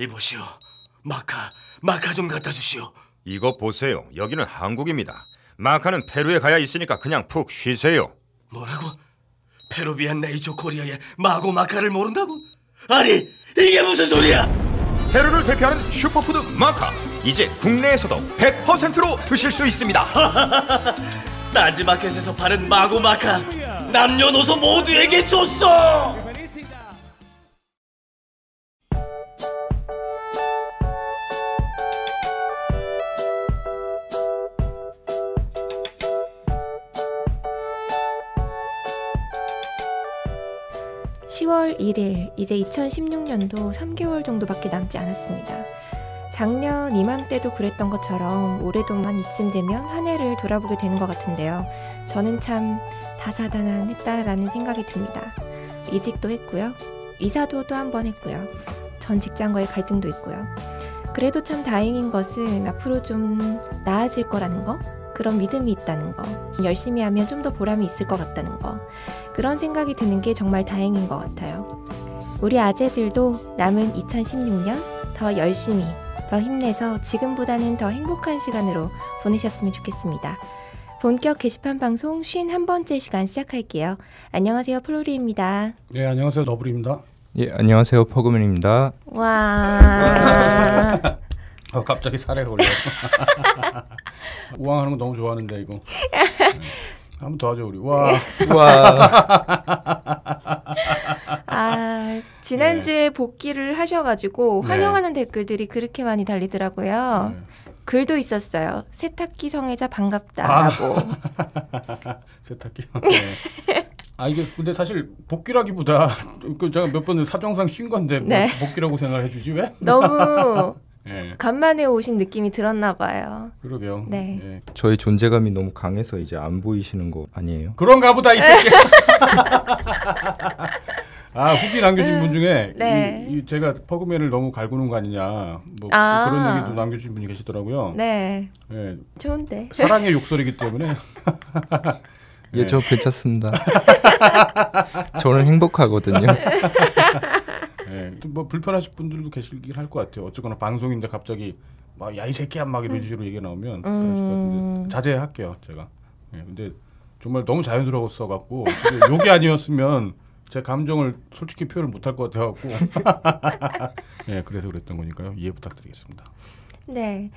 이보시오. 마카, 마카 좀 갖다 주시오. 이거 보세요. 여기는 한국입니다. 마카는 페루에 가야 있으니까 그냥 푹 쉬세요. 뭐라고? 페루비안 네이처 코리아의 마고 마카를 모른다고? 아니, 이게 무슨 소리야? 페루를 대표하는 슈퍼푸드 마카. 이제 국내에서도 100%로 드실 수 있습니다. 딴지마켓에서 파는 마고 마카 남녀노소 모두에게 줬어. 10월 1일, 이제 2016년도 3개월 정도밖에 남지 않았습니다. 작년 이맘때도 그랬던 것처럼 올해도만 이쯤 되면 한 해를 돌아보게 되는 것 같은데요. 저는 참 다사다난했다라는 생각이 듭니다. 이직도 했고요. 이사도 또 한 번 했고요. 전 직장과의 갈등도 있고요. 그래도 참 다행인 것은 앞으로 좀 나아질 거라는 거, 그런 믿음이 있다는 거, 열심히 하면 좀 더 보람이 있을 것 같다는 거, 그런 생각이 드는 게 정말 다행인 것 같아요. 우리 아재들도 남은 2016년 더 열심히, 더 힘내서 지금보다는 더 행복한 시간으로 보내셨으면 좋겠습니다. 본격 게시판 방송 51번째 시간 시작할게요. 안녕하세요, 플로리입니다. 네, 안녕하세요. 너블입니다. 예, 안녕하세요. 퍼그맨입니다. 와. 어, 갑자기 사례가 올려. 우왕하는 거 너무 좋아하는데 이거. 네. 한번 더 하죠 우리. 와. 와. 아, 지난주에 복귀를 하셔가지고 네. 환영하는 댓글들이 그렇게 많이 달리더라고요. 네. 글도 있었어요. 세탁기 성애자 아. 반갑다라고. 세탁기. 네. 아 이게 근데 사실 복귀라기보다 그 제가 몇 번 사정상 쉰 건데 뭐 네. 복귀라고 생각해 주지 왜? 너무 예. 간만에 오신 느낌이 들었나 봐요. 그러게요. 네. 예. 저희 존재감이 너무 강해서 이제 안 보이시는 거 아니에요? 그런가 보다 이 새끼. 아 후기 남겨주신 분 중에 네. 이, 이 제가 퍼그맨을 너무 갈구는 거 아니냐 뭐 아. 그런 얘기도 남겨주신 분이 계시더라고요. 네, 예. 좋은데. 사랑의 욕설이기 때문에 예, 저 괜찮습니다. 저는 행복하거든요. 예, 또뭐 불편하실 분들도 계시긴 할 것 같아요. 어쨌거나 방송인데 갑자기 막 야 이 새끼야 막 이런 식으로 얘기 나오면 그러실 것 같은데 자제할게요 제가. 예, 근데 정말 너무 자연스러웠어 갖고 욕이 아니었으면 제 감정을 솔직히 표현을 못할 것 같아 갖고 예, 그래서 그랬던 거니까요. 이해 부탁드리겠습니다. 네.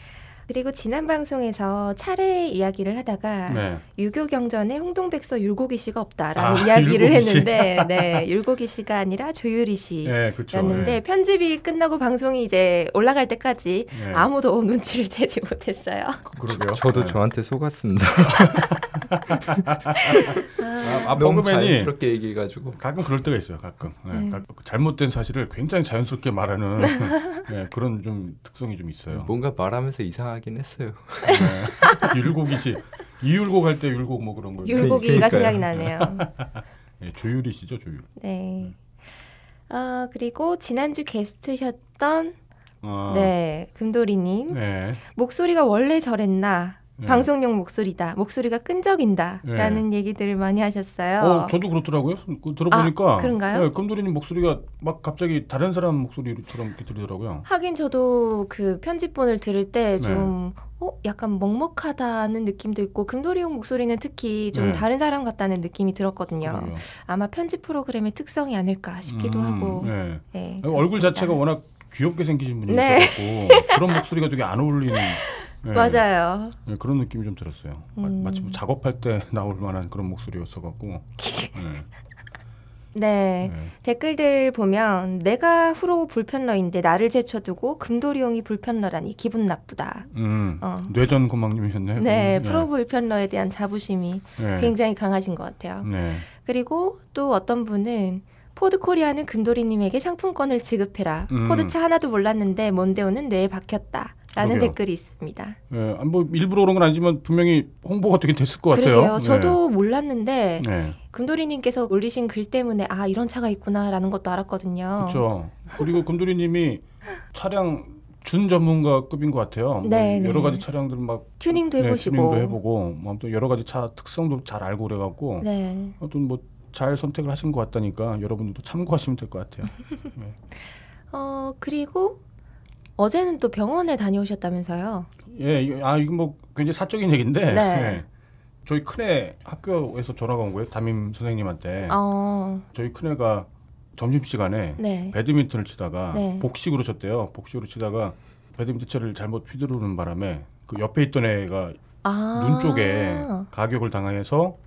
그리고 지난 방송에서 차례 이야기를 하다가 네. 유교 경전에 홍동백서 율곡이 씨가 없다라는 아, 이야기를 율곡이. 했는데, 네, 율곡이 씨가 아니라 조유리 씨. 예, 그렇죠. 였는데 예. 편집이 끝나고 방송이 이제 올라갈 때까지 예. 아무도 눈치를 채지 못했어요. 그러게요. 저도 예. 저한테 속았습니다. 아, 아 너무 버그맨이 자연스럽게 얘기해가지고. 가끔 그럴 때가 있어요. 가끔 예, 네. 가- 잘못된 사실을 굉장히 자연스럽게 말하는 예, 그런 좀 특성이 좀 있어요. 뭔가 말하면서 이상 하긴 했어요. 네. 율곡이지 이율곡 할 때 율곡 뭐 그런 거. 율곡이가. 생각이 나네요. 예, 조율이 시죠 조율. 네. 아 그리고 지난주 게스트셨던 아, 네 금도리님 네. 목소리가 원래 저랬나 네. 방송용 목소리다 목소리가 끈적인다라는 얘기들을 많이 하셨어요. 어, 저도 그렇더라고요. 그 들어보니까. 아, 그런가요? 네, 금도리님 목소리가 막 갑자기 다른 사람 목소리처럼 이렇게 들리더라고요. 하긴 저도 그 편집본을 들을 때 네. 좀 어, 약간 먹먹하다는 느낌도 있고 금도리용 목소리는 특히 좀 네. 다른 사람 같다는 느낌이 들었거든요. 그러게요. 아마 편집 프로그램의 특성이 아닐까 싶기도 음, 하고. 네. 네, 얼굴. 자체가 워낙 귀엽게 생기신 분이 네. 그런 목소리가 되게 안 어울리는. 네. 맞아요. 네, 그런 느낌이 좀 들었어요. 마- 음. 마치 뭐 작업할 때 나올 만한 그런 목소리였어 갖고. 네. 네. 네. 댓글들 보면 내가 후로 불편러인데 나를 제쳐두고 금도리용이 불편러라니 기분 나쁘다. 음, 어. 뇌전 고망님이셨네요. 네, 음, 프로 불편러에 대한 자부심이 네. 굉장히 강하신 것 같아요. 네. 그리고 또 어떤 분은 포드 코리아는 금도리님에게 상품권을 지급해라. 음. 포드차 하나도 몰랐는데 몬데오는 뇌에 박혔다. 라는 그러게요. 댓글이 있습니다. 예, 아, 뭐 일부러 그런 건 아니지만 분명히 홍보가 되게 됐을 것 같아요. 그러게요. 저도 몰랐는데 네. 네. 금도리님께서 올리신 글 때문에 아 이런 차가 있구나라는 것도 알았거든요. 그렇죠. 그리고 금도리님이 차량 준 전문가급인 것 같아요. 뭐 네, 네. 여러 가지 차량들 막 튜닝도 네, 해보시고. 튜닝도 해보고 뭐 아무튼 여러 가지 차 특성도 잘 알고 그래갖고 네. 아무튼 뭐 잘 선택을 하신 것 같다니까 여러분들도 참고하시면 될 것 같아요. 네. 어 그리고 어제는 또 병원에 다녀오셨다면서요? 예, 이거- 아 이건 뭐 굉장히 사적인 얘기인데 네. 예. 저희 큰애 학교에서 전화가 온 거예요. 담임 선생님한테. 어, 저희 큰애가 점심 시간에 네. 배드민턴을 치다가 네. 복식으로 쳤대요. 복식으로 치다가 배드민턴 채를 잘못 휘두르는 바람에 그 옆에 있던 애가 아. 눈 쪽에 가격을 당해서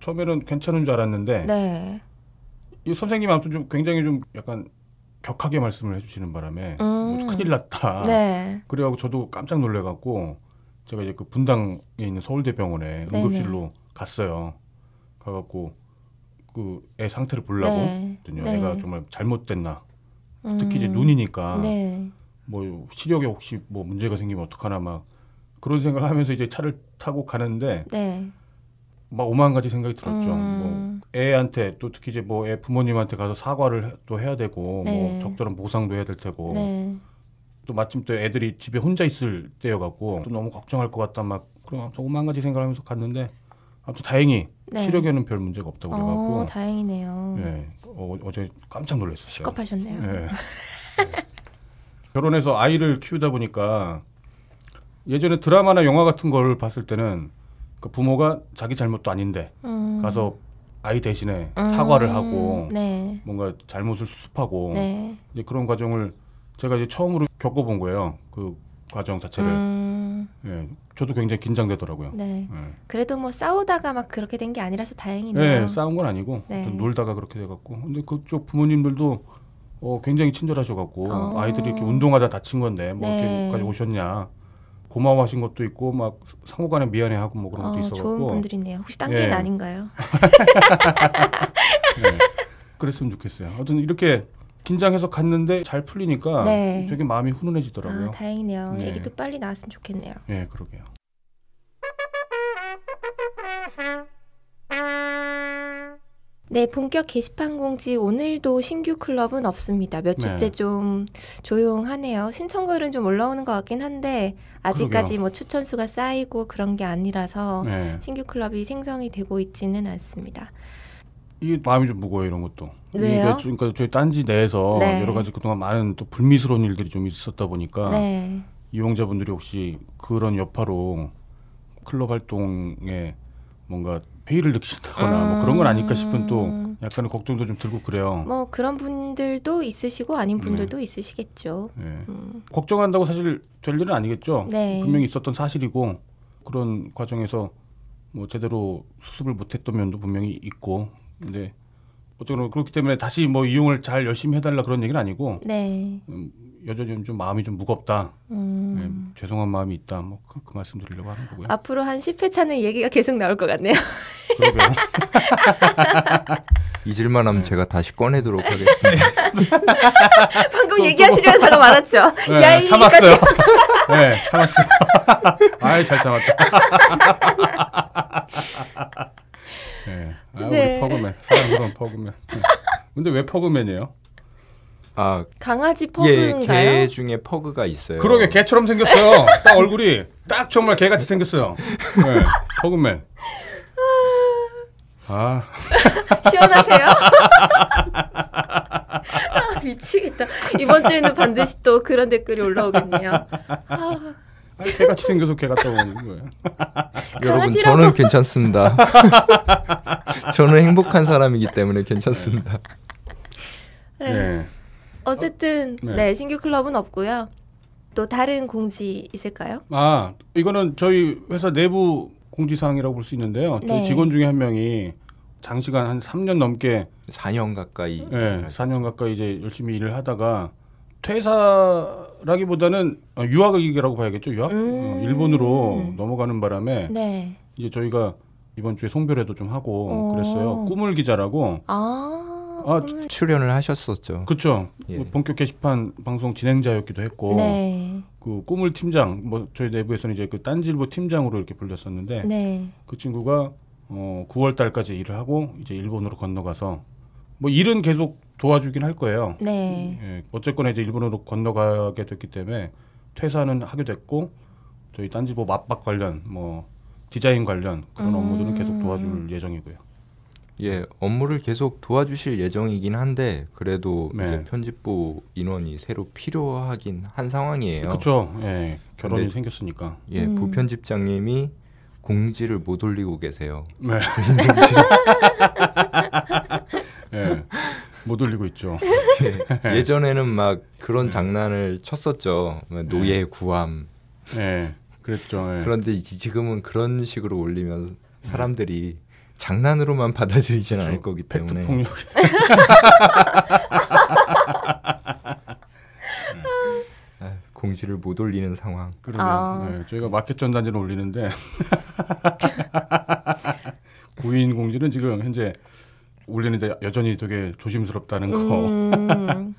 처음에는 괜찮은 줄 알았는데 네. 이 선생님 아무튼 좀 굉장히 좀 약간 격하게 말씀을 해주시는 바람에 음. 뭐 큰일 났다. 네. 그래가지고 저도 깜짝 놀래갖고 제가 이제 그 분당에 있는 서울대병원에 네네. 응급실로 갔어요. 가갖고 그 애 상태를 보려고 네. 했더니 네. 애가 정말 잘못됐나. 음. 특히 이제 눈이니까 네. 뭐 시력에 혹시 뭐 문제가 생기면 어떡하나 막 그런 생각을 하면서 이제 차를 타고 가는데 네. 막 오만 가지 생각이 들었죠. 음. 뭐 애한테 또 특히 이제 뭐 애 부모님한테 가서 사과를 해- 또 해야 되고 네. 뭐 적절한 보상도 해야 될 테고 네. 또 마침 또 애들이 집에 혼자 있을 때여갖고 또 너무 걱정할 것 같다 막 그런 아무튼 오만 가지 생각하면서 갔는데 아무튼 다행히 네. 시력에는 별 문제가 없다고 그래갖고 어, 다행이네요. 예 어, 어제 깜짝 놀랐었어요. 시겁하셨네요. 예. 결혼해서 아이를 키우다 보니까 예전에 드라마나 영화 같은 걸 봤을 때는 그 부모가 자기 잘못도 아닌데 음. 가서 아이 대신에 음. 사과를 하고 네. 뭔가 잘못을 수습하고 네. 이제 그런 과정을 제가 이제 처음으로 겪어본 거예요. 그 과정 자체를. 음. 예, 저도 굉장히 긴장되더라고요. 네. 예. 그래도 뭐 싸우다가 막 그렇게 된 게 아니라서 다행이네요. 예, 싸운 건 아니고 네. 놀다가 그렇게 돼갖고 근데 그쪽 부모님들도 어, 굉장히 친절하셔갖고 어. 아이들이 이렇게 운동하다 다친 건데 뭐 네. 이렇게까지 오셨냐 고마워하신 것도 있고 막 상호간에 미안해하고 뭐 그런 것도 어, 있어갖고 좋은 분들이네요. 혹시 딴게는 예. 아닌가요? 예, 그랬으면 좋겠어요. 아무튼 이렇게 긴장해서 갔는데 잘 풀리니까 네. 되게 마음이 훈훈해지더라고요. 아, 다행이네요. 네. 애기도 빨리 나왔으면 좋겠네요. 예, 그러게요. 네, 본격 게시판 공지 오늘도 신규 클럽은 없습니다. 몇 네. 주째 좀 조용하네요. 신청글은 좀 올라오는 것 같긴 한데 아직까지 그러게요. 뭐 추천 수가 쌓이고 그런 게 아니라서 네. 신규 클럽이 생성이 되고 있지는 않습니다. 이게 마음이 좀 무거워요 이런 것도. 왜요? 그러니까 저희 딴지 내에서 네. 여러 가지 그동안 많은 또 불미스러운 일들이 좀 있었다 보니까 네. 이용자분들이 혹시 그런 여파로 클럽 활동에 뭔가 회의를 느끼신다거나 뭐 그런 건 아닐까 싶은 또 음. 약간의 걱정도 좀 들고 그래요. 뭐 그런 분들도 있으시고 아닌 분들도 있으시겠죠. 예. 음. 걱정한다고 사실 될 일은 아니겠죠. 네. 분명히 있었던 사실이고 그런 과정에서 뭐 제대로 수습을 못했던 면도 분명히 있고 근데 어쨌거나 그렇기 때문에 다시 뭐 이용을 잘 열심히 해달라 그런 얘기는 아니고 네. 음, 여전히 좀 마음이 좀 무겁다. 음. 예, 죄송한 마음이 있다. 뭐그 그 말씀 드리려고 하는 거고요. 앞으로 한 10회 차는 얘기가 계속 나올 것 같네요. 그러게요. 잊을만 하면 제가 다시 꺼내도록 하겠습니다. 방금 얘기하시려 하다가 말았죠. 네, 야, 이 참았어요. 네, 참았어요. 아이 잘 참았다. 네, 아, 네. 우리 퍼그맨 사랑스러운 퍼그맨. 네. 근데 왜 퍼그맨이에요? 아, 강아지 예, 퍼그인가요? 개 중에 퍼그가 있어요. 그러게 개처럼 생겼어요. 딱 얼굴이 딱 정말 개같이 생겼어요. 네, 퍼그맨. 아, 시원하세요? 아, 미치겠다. 이번 주에는 반드시 또 그런 댓글이 올라오겠네요. 아, 아니, 개같이 생겨서 개 같다고 하는 거예요. 여러분. 저는 괜찮습니다. 저는 행복한 사람이기 때문에 괜찮습니다. 네. 네. 어쨌든 네. 네. 신규 클럽은 없고요. 또 다른 공지 있을까요? 아 이거는 저희 회사 내부 공지 사항이라고 볼 수 있는데요. 저희 네. 직원 중에 한 명이 장시간 한 3년 넘게 4년 가까이. 예, 4년 가까이 이제 열심히 일을 하다가 퇴사라기보다는 어, 유학이라고 봐야겠죠. 유학? 음. 어, 일본으로 넘어가는 바람에 네. 이제 저희가 이번 주에 송별회도 좀 하고 어. 그랬어요. 꿈을 기자라고. 아, 아, 꿈을- 출연을 하셨었죠. 그렇죠. 예. 본격 게시판 방송 진행자였기도 했고 네. 그 꿈을 팀장 뭐 저희 내부에서는 이제 그 딴지일보 팀장으로 이렇게 불렸었는데 네. 그 친구가 어 9월 달까지 일을 하고 이제 일본으로 건너가서 뭐 일은 계속 도와주긴 할 거예요. 네. 예, 어쨌거나 이제 일본으로 건너가게 됐기 때문에 퇴사는 하게 됐고 저희 딴지보 맛박 관련 뭐 디자인 관련 그런 음. 업무들은 계속 도와줄 예정이고요. 예, 업무를 계속 도와주실 예정이긴 한데 그래도 네. 이제 편집부 인원이 새로 필요하긴 한 상황이에요. 그렇죠. 예. 결혼이 근데- 생겼으니까. 예, 음. 부편집장님이 공지를 못 올리고 계세요. 네. 예. 못 올리고 있죠. 예, 예전에는 막 그런 장난을 쳤었죠. 뭐 노예 구함. 예. 그랬죠. 예. 그런데 지금은 그런 식으로 올리면 사람들이 장난으로만 받아들이지는 않을 거기 팩트 때문에 폭력. 아, 공지를 못 올리는 상황. 그러면 아. 네, 저희가 마켓 전단지는 올리는데 구인 공지는 지금 현재 올리는데 여전히 되게 조심스럽다는 거. 음,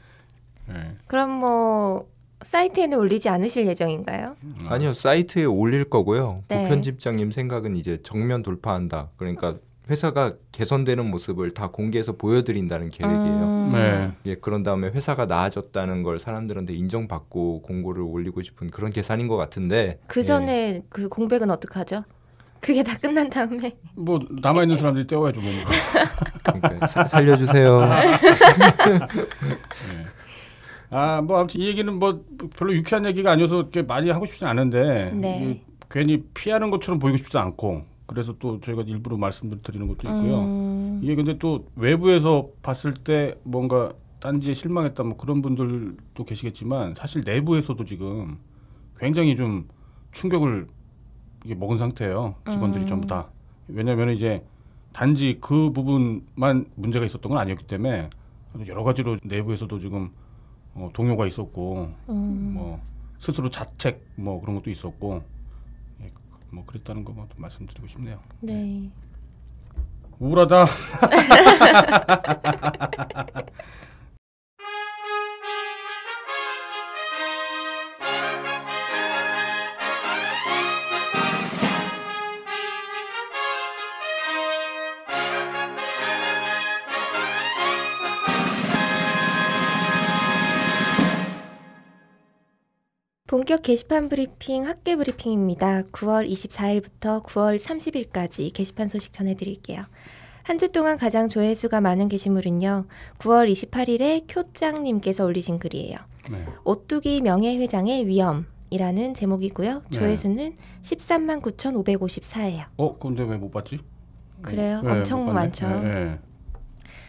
예. 그럼 뭐 사이트에는 올리지 않으실 예정인가요? 아니요 사이트에 올릴 거고요. 네. 부편집장님 생각은 이제 정면 돌파한다. 그러니까 회사가 개선되는 모습을 다 공개해서 보여드린다는 계획이에요. 음, 네. 예, 그런 다음에 회사가 나아졌다는 걸 사람들한테 인정받고 공고를 올리고 싶은 그런 계산인 것 같은데 그 전에 그 공백은 어떡하죠? 그게 다 끝난 다음에 뭐 남아 있는 사람들이 떼어야죠 뭐. 그러니까 사- 살려주세요. 아, 뭐 아무튼 이 얘기는 뭐 별로 유쾌한 얘기가 아니어서 이렇게 많이 하고 싶지 않은데 네. 괜히 피하는 것처럼 보이고 싶지도 않고 그래서 또 저희가 일부러 말씀을 드리는 것도 있고요. 음, 이게 근데 또 외부에서 봤을 때 뭔가 딴지에 실망했다 뭐 그런 분들도 계시겠지만 사실 내부에서도 지금 굉장히 좀 충격을 이게 먹은 상태예요. 직원들이 음. 전부 다. 왜냐하면 이제 단지 그 부분만 문제가 있었던 건 아니었기 때문에 여러 가지로 내부에서도 지금 어, 동요가 있었고 음. 뭐 스스로 자책 뭐 그런 것도 있었고 예, 뭐 그랬다는 거만 좀 말씀드리고 싶네요. 네. 우울하다. 본격 게시판 브리핑 학계 브리핑입니다. 9월 24일부터 9월 30일까지 게시판 소식 전해드릴게요. 한 주 동안 가장 조회수가 많은 게시물은요. 9월 28일에 쿄짱님께서 올리신 글이에요. 네. 오뚜기 명예회장의 위엄 이라는 제목이고요. 네. 조회수는 13만 9,554예요. 어, 근데 왜 못 봤지? 그래요? 네, 엄청. 많죠. 네,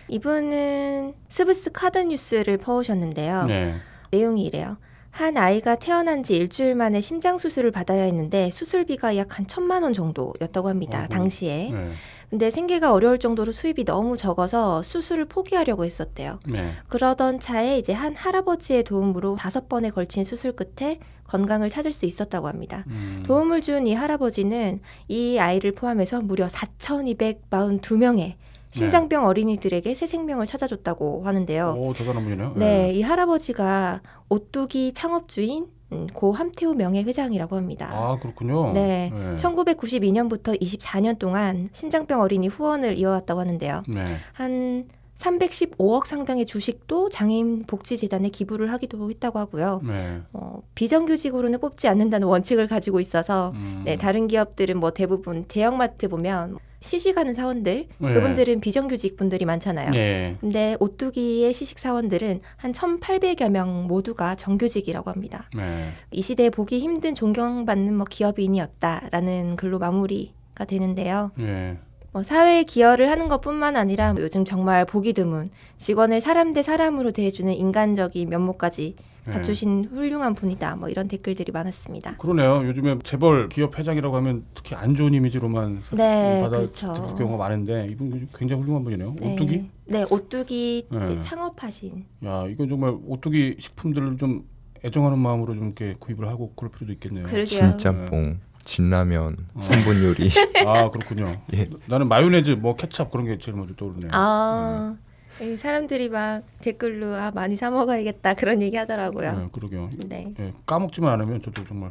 이분은 스브스 카드 뉴스를 퍼오셨는데요. 네. 네. 내용이 이래요. 한 아이가 태어난 지 일주일 만에 심장 수술을 받아야 했는데 수술비가 약 한 천만 원 정도였다고 합니다. 아이고. 당시에. 네. 근데 생계가 어려울 정도로 수입이 너무 적어서 수술을 포기하려고 했었대요. 네. 그러던 차에 이제 한 할아버지의 도움으로 다섯 번에 걸친 수술 끝에 건강을 찾을 수 있었다고 합니다. 음. 도움을 준 이 할아버지는 이 아이를 포함해서 무려 4,242명의 심장병 어린이들에게 새 생명을 찾아줬다고 하는데요. 오, 대단한 분이네요. 네, 이 할아버지가 오뚜기 창업주인 음, 고 함태호 명예회장이라고 합니다. 아, 그렇군요. 네, 1992년부터 24년 동안 심장병 어린이 후원을 이어왔다고 하는데요. 네. 한 315억 상당의 주식도 장애인 복지재단에 기부를 하기도 했다고 하고요. 네. 어, 비정규직으로는 뽑지 않는다는 원칙을 가지고 있어서 음. 네, 다른 기업들은 뭐 대부분 대형마트 보면 시식하는 사원들 네. 그분들은 비정규직 분들이 많잖아요. 네. 근데 오뚜기의 시식 사원들은 한 1,800여 명 모두가 정규직이라고 합니다. 네. 이 시대에 보기 힘든 존경받는 뭐 기업인이었다라는 글로 마무리가 되는데요. 네. 뭐 사회에 기여를 하는 것뿐만 아니라 요즘 정말 보기 드문 직원을 사람 대 사람으로 대해주는 인간적인 면모까지 네. 갖추신 훌륭한 분이다. 뭐 이런 댓글들이 많았습니다. 그러네요. 요즘에 재벌 기업 회장이라고 하면 특히 안 좋은 이미지로만 네, 받아 그렇죠. 경우가 많은데 이분 굉장히 훌륭한 분이네요. 네. 오뚜기? 네, 오뚜기 네. 이제 창업하신. 야, 이건 정말 오뚜기 식품들을 좀 애정하는 마음으로 좀 이렇게 구입을 하고 그럴 필요도 있겠네요. 그러게요. 진짬뽕, 진라면, 성분 요리. 아, 그렇군요. 예. 나는 마요네즈, 뭐 케찹 그런 게 제일 먼저 떠오르네요. 아, 이 사람들이 막 댓글로 아 많이 사 먹어야겠다 그런 얘기 하더라고요. 네, 그러게요. 네. 예, 까먹지만 않으면 저도 정말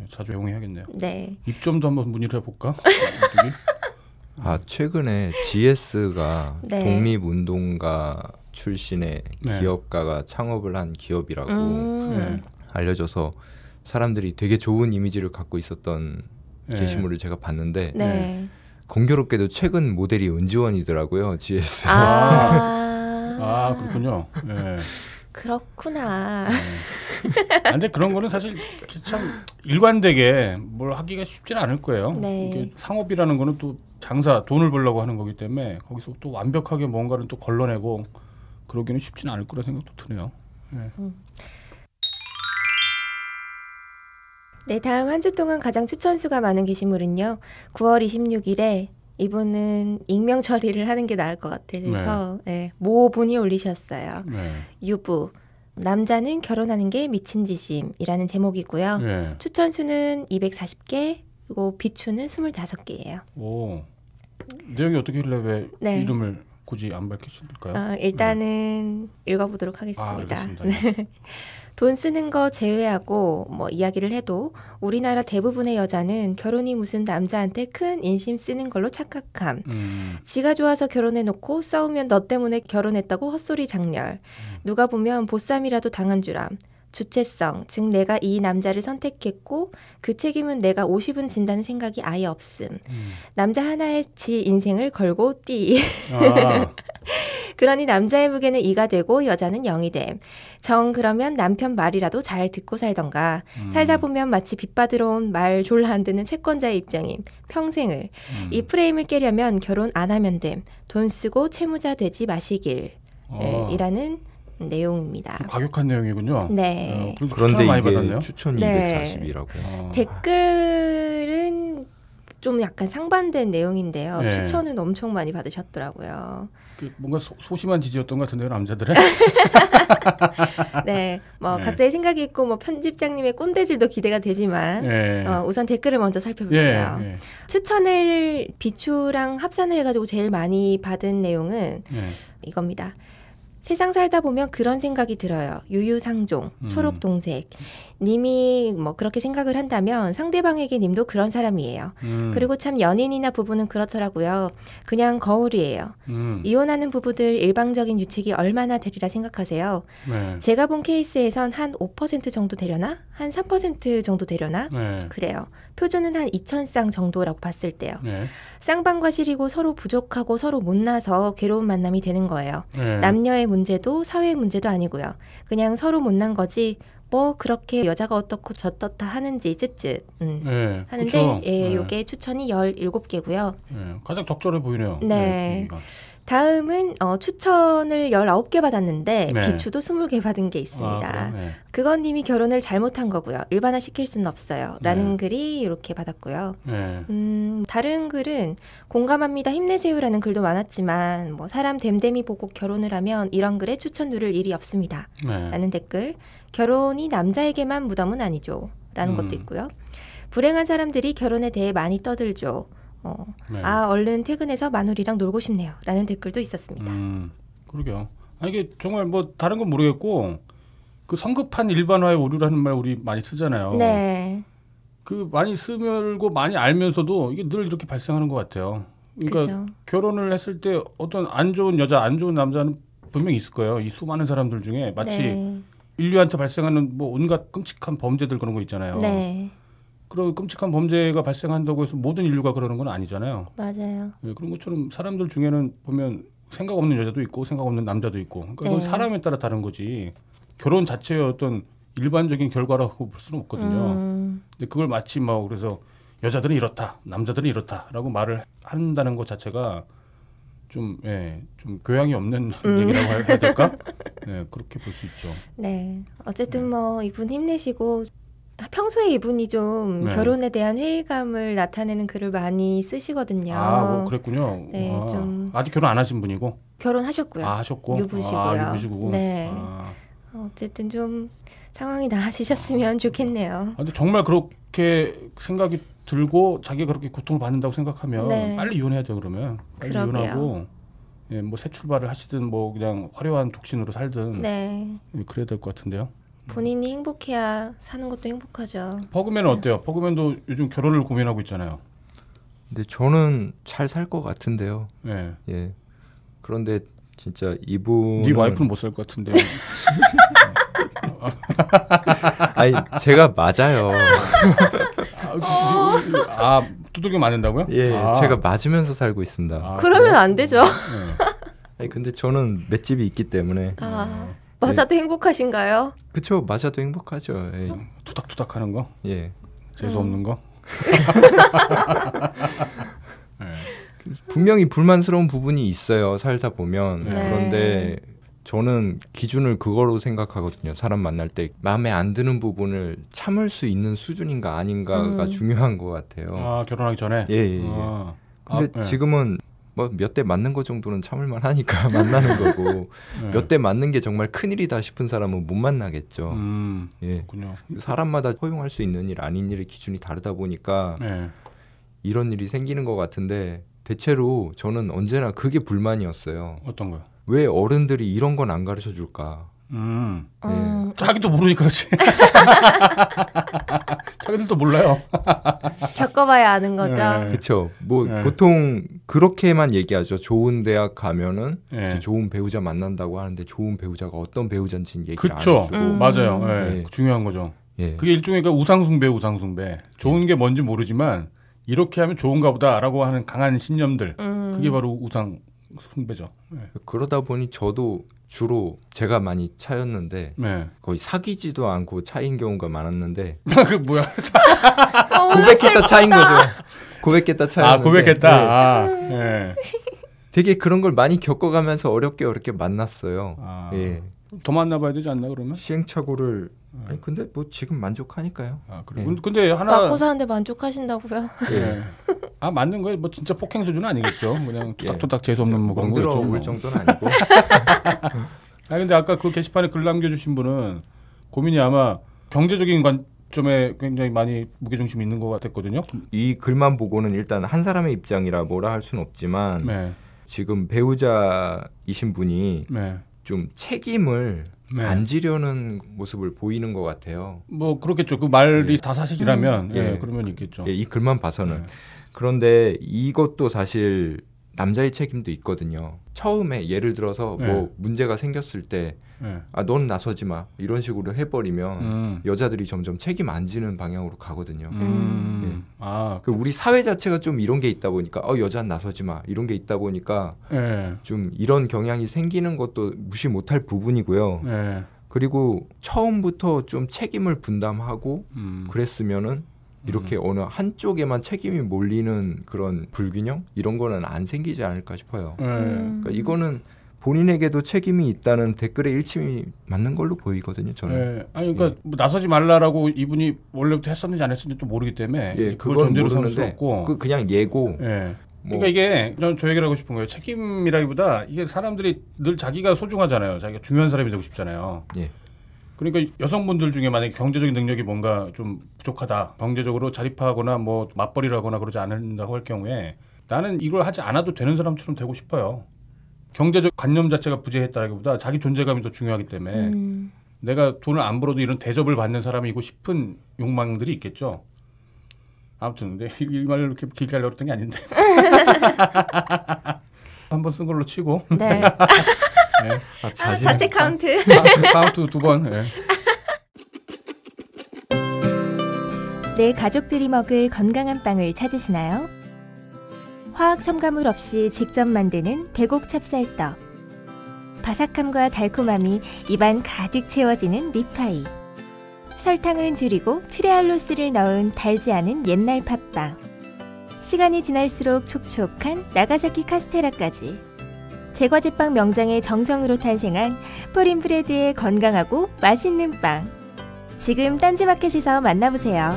예, 자주 애용해야겠네요. 네. 입점도 한번 문의를 해볼까? 아 최근에 GS가 네. 독립운동가 출신의 네. 기업가가 창업을 한 기업이라고 음. 네. 알려져서 사람들이 되게 좋은 이미지를 갖고 있었던 네. 게시물을 제가 봤는데 네. 공교롭게도 최근 모델이 은지원이더라고요. GS. 아, 아 그렇군요. 예. 그렇구나. 아, 근데 그런 거는 사실 참 일관되게 뭘 하기가 쉽지는 않을 거예요. 네. 상업이라는 거는 또 장사 돈을 벌려고 하는 거기 때문에 거기서 또 완벽하게 뭔가를 또 걸러내고 그러기는 쉽지는 않을 거라 생각도 드네요. 네, 다음 한 주 동안 가장 추천수가 많은 게시물은요. 9월 26일에 이분은 익명 처리를 하는 게 나을 것 같아서 네. 모 분이 올리셨어요. 네. 유부 남자는 결혼하는 게 미친 짓임이라는 제목이고요. 네. 추천 수는 240개 그리고 비추는 25개예요. 오 내용이 어떻게길래 왜 네. 이름을 굳이 안 밝히실까요? 어, 일단은 읽어보도록 아, 하겠습니다. 알겠습니다. 네. 돈 쓰는 거 제외하고 뭐 이야기를 해도 우리나라 대부분의 여자는 결혼이 무슨 남자한테 큰 인심 쓰는 걸로 착각함. 음, 지가 좋아서 결혼해놓고 싸우면 너 때문에 결혼했다고 헛소리 장렬. 누가 보면 보쌈이라도 당한 줄함. 주체성, 즉 내가 이 남자를 선택했고 그 책임은 내가 50은 진다는 생각이 아예 없음. 음. 남자 하나에 지 인생을 걸고 띠. 아, 그러니 남자의 무게는 이가 되고 여자는 영이 됨. 정 그러면 남편 말이라도 잘 듣고 살던가. 음. 살다 보면 마치 빚받으러 온 말 졸라 안 듣는 채권자의 입장임. 평생을. 음. 이 프레임을 깨려면 결혼 안 하면 됨. 돈 쓰고 채무자 되지 마시길. 어, 예, 이라는 내용입니다. 좀 과격한 내용이군요. 네. 어, 그런데 많이 이게 받았네요. 추천 네. 240이라고. 어. 댓글은 좀 약간 상반된 내용인데요. 네. 추천은 엄청 많이 받으셨더라고요. 그 뭔가 소, 소심한 지지였던 것 같은데요, 남자들의. 네, 뭐 네. 각자의 생각이 있고 뭐 편집장님의 꼰대질도 기대가 되지만 예. 어, 우선 댓글을 먼저 예, 살펴볼게요. 예, 추천을 비추랑 합산을 해가지고 제일 많이 받은 내용은 예. 이겁니다. 세상 살다 보면 그런 생각이 들어요. 유유상종, 음. 초록동색. 님이 뭐 그렇게 생각을 한다면 상대방에게 님도 그런 사람이에요. 음, 그리고 참 연인이나 부부는 그렇더라고요. 그냥 거울이에요. 음, 이혼하는 부부들 일방적인 유책이 얼마나 되리라 생각하세요? 네. 제가 본 케이스에선 한 5% 정도 되려나? 한 3% 정도 되려나? 네. 그래요. 표준은 한 2,000쌍 정도라고 봤을 때요. 네. 쌍방과 실이고 서로 부족하고 서로 못나서 괴로운 만남이 되는 거예요. 네. 남녀의 문제도 사회의 문제도 아니고요. 그냥 서로 못난 거지. 뭐 그렇게 여자가 어떻고 저떻다 하는지 쯧쯧. 음. 네. 하는데 그쵸? 예, 네. 요게 추천이 17개고요. 네. 가장 적절해 보이네요. 네. 여기가. 다음은 어, 추천을 19개 받았는데 네. 비추도 20개 받은 게 아, 있습니다. 그럼, 네. 그건 님이 결혼을 잘못한 거고요. 일반화 시킬 수는 없어요. 라는 네. 글이 이렇게 받았고요. 네. 음, 다른 글은 공감합니다. 힘내세요라는 글도 많았지만 뭐 사람 됨됨이 보고 결혼을 하면 이런 글에 추천 누를 일이 없습니다. 네. 라는 댓글. 결혼이 남자에게만 무덤은 아니죠. 라는 음. 것도 있고요. 불행한 사람들이 결혼에 대해 많이 떠들죠. 어, 네. 아, 얼른 퇴근해서 마누리랑 놀고 싶네요. 라는 댓글도 있었습니다. 음, 그러게요. 아, 이게 정말 뭐 다른 건 모르겠고 그 성급한 일반화의 오류라는 말 우리 많이 쓰잖아요. 네. 그 많이 쓰면고 많이 알면서도 이게 늘 이렇게 발생하는 것 같아요. 그러니까 그죠. 결혼을 했을 때 어떤 안 좋은 여자, 안 좋은 남자는 분명히 있을 거예요. 이 수많은 사람들 중에 마치 네. 인류한테 발생하는 뭐 온갖 끔찍한 범죄들 그런 거 있잖아요. 네. 그런 끔찍한 범죄가 발생한다고 해서 모든 인류가 그러는 건 아니잖아요. 맞아요. 예, 그런 것처럼 사람들 중에는 보면 생각 없는 여자도 있고 생각 없는 남자도 있고 그러니까 그건 네. 사람에 따라 다른 거지 결혼 자체의 어떤 일반적인 결과라고 볼 수는 없거든요. 음, 근데 그걸 마치 뭐 그래서 여자들은 이렇다, 남자들은 이렇다라고 말을 한다는 것 자체가 좀, 예, 좀 교양이 없는 음. 얘기라고 해야- 될까? 예, 그렇게 볼 수 있죠. 네. 어쨌든 뭐 이분 힘내시고 평소에 이분이 좀 네. 결혼에 대한 회의감을 나타내는 글을 많이 쓰시거든요. 아, 뭐 그랬군요. 네, 아, 좀- 아직 결혼 안 하신 분이고, 결혼하셨고요. 아, 하셨고, 유부시고요. 아, 유부시고. 네. 아, 어쨌든 좀 상황이 나아지셨으면 좋겠네요. 아, 근데 정말 그렇게 생각이 들고 자기가 그렇게 고통을 받는다고 생각하면 네. 빨리 이혼해야죠 그러면 빨리 그러게요. 이혼하고 예, 뭐 새 출발을 하시든 뭐 그냥 화려한 독신으로 살든 네. 예, 그래야 될 것 같은데요. 본인이 행복해야 사는 것도 행복하죠. 버그맨은 어때요? 버그맨도 요즘 결혼을 고민하고 있잖아요. 근데 저는 잘 살 것 같은데요. 예. 예. 그런데 진짜 이분 네 와이프는 못 살 것 같은데. 아니 제가 맞아요. 아, 두들겨 맞는다고요? 예, 아. 제가 맞으면서 살고 있습니다. 아, 그러면 안 되죠. 네. 아니, 근데 저는 맷집이 있기 때문에 아, 맞아도 행복하신가요? 그쵸 맞아도 행복하죠. 예. 투닥투닥 하는 거, 예. 재수 없는 거. 분명히 불만스러운 부분이 있어요. 살다 보면 네. 그런데 저는 기준을 그거로 생각하거든요. 사람 만날 때 마음에 안 드는 부분을 참을 수 있는 수준인가 아닌가가 음. 중요한 것 같아요. 아 결혼하기 전에. 예, 예, 예. 아. 근데 아, 예. 지금은 뭐 몇 대 맞는 거 정도는 참을만 하니까 만나는 거고 예. 몇대 맞는 게 정말 큰 일이다 싶은 사람은 못 만나겠죠. 음, 예. 그렇군요. 사람마다 허용할 수 있는 일 아닌 일의 기준이 다르다 보니까 예. 이런 일이 생기는 것 같은데 대체로 저는 언제나 그게 불만이었어요. 어떤 거요? 왜 어른들이 이런 건 안 가르쳐 줄까? 음, 음, 자기도 모르니까 그렇지. 자기들도 몰라요. 겪어봐야 아는 거죠. 네. 그렇죠. 뭐 네. 보통 그렇게만 얘기하죠. 좋은 대학 가면은 좋은 배우자 만난다고 하는데 좋은 배우자가 어떤 배우자인지는 그쵸. 안 해주고. 음. 맞아요. 중요한 거죠. 예. 그게 일종의 그 우상숭배, 우상숭배. 좋은 게 뭔지 모르지만 이렇게 하면 좋은가 보다라고 하는 강한 신념들. 음. 그게 바로 우상 숭배죠. 예. 그러다 보니 저도 주로 제가 많이 차였는데 네. 거의 사귀지도 않고 차인 경우가 많았는데 그 뭐야? 어, 고백했다 차인 거죠. 고백했다 차였는데 아 고백했다. 네. 아, 예. 되게 그런 걸 많이 겪어가면서 어렵게 어렵게 만났어요. 아. 예. 더 만나봐야 되지 않나 그러면? 시행착오를 아니 근데 뭐 지금 만족하니까요. 아 그래. 예. 근데 하나. 맞고 사는데 만족하신다고요? 예. 아 맞는 거예요. 뭐 진짜 폭행 수준은 아니겠죠. 그냥 예. 토닥토닥 재수 없는 뭐 그런 거겠죠. 올 뭐. 정도는 아니고. 아 근데 아까 그 게시판에 글 남겨주신 분은 고민이 아마 경제적인 관점에 굉장히 많이 무게 중심이 있는 것 같았거든요. 이 글만 보고는 일단 한 사람의 입장이라 뭐라 할 수는 없지만 네, 지금 배우자이신 분이 네, 좀 책임을 네. 안 지려는 모습을 보이는 것 같아요. 뭐 그렇겠죠. 그 말이 예. 다 사실이라면 음. 예, 예. 그러면 있겠죠. 예, 이 글만 봐서는 네. 그런데 이것도 사실 남자의 책임도 있거든요. 처음에 예를 들어서 네. 뭐 문제가 생겼을 때 예. 아, 넌 나서지 마. 이런 식으로 해버리면 음. 여자들이 점점 책임 안 지는 방향으로 가거든요. 음. 아, 그 우리 사회 자체가 좀 이런 게 있다 보니까 어 여자는 나서지 마 이런 게 있다 보니까 예, 좀 이런 경향이 생기는 것도 무시 못할 부분이고요. 예, 그리고 처음부터 좀 책임을 분담하고 음. 그랬으면은 이렇게 어느 한쪽에만 책임이 몰리는 그런 불균형 이런 거는 안 생기지 않을까 싶어요. 예. 음. 그러니까 이거는 본인에게도 책임이 있다는 댓글의 일침이 맞는 걸로 보이거든요. 저는. 예. 아니 그러니까 뭐 나서지 말라라고 이분이 원래부터 했었는지 안 했었는지 또 모르기 때문에 예, 그걸 전제로 삼을 수 없고. 그 그냥 예고. 예. 뭐 그러니까 이게 저는 저 얘기를 하고 싶은 거예요. 책임이라기보다 이게 사람들이 늘 자기가 소중하잖아요. 자기가 중요한 사람이 되고 싶잖아요. 예. 그러니까 여성분들 중에 만약에 경제적인 능력이 뭔가 좀 부족하다, 경제적으로 자립하거나 뭐 맞벌이라거나 그러지 않는다고 할 경우에 나는 이걸 하지 않아도 되는 사람처럼 되고 싶어요. 경제적 관념 자체가 부재했다라기보다 자기 존재감이 더 중요하기 때문에 음. 내가 돈을 안 벌어도 이런 대접을 받는 사람이고 싶은 욕망들이 있겠죠. 아무튼 근데 이, 이 말을 이렇게 길게 하려고 했던 게 아닌데 한번 쓴 걸로 치고 네. 아, 아, 자신. 자체 카운트. 카운트 두 번. 예. 내 가족들이 먹을 건강한 빵을 찾으시나요? 화학 첨가물 없이 직접 만드는 배곡 찹쌀떡. 바삭함과 달콤함이 입안 가득 채워지는 리파이. 설탕은 줄이고 트레알로스를 넣은 달지 않은 옛날 팥빵. 시간이 지날수록 촉촉한 나가사키 카스테라까지. 제과제빵 명장의 정성으로 탄생한 포린브레드의 건강하고 맛있는 빵. 지금 딴지마켓에서 만나보세요.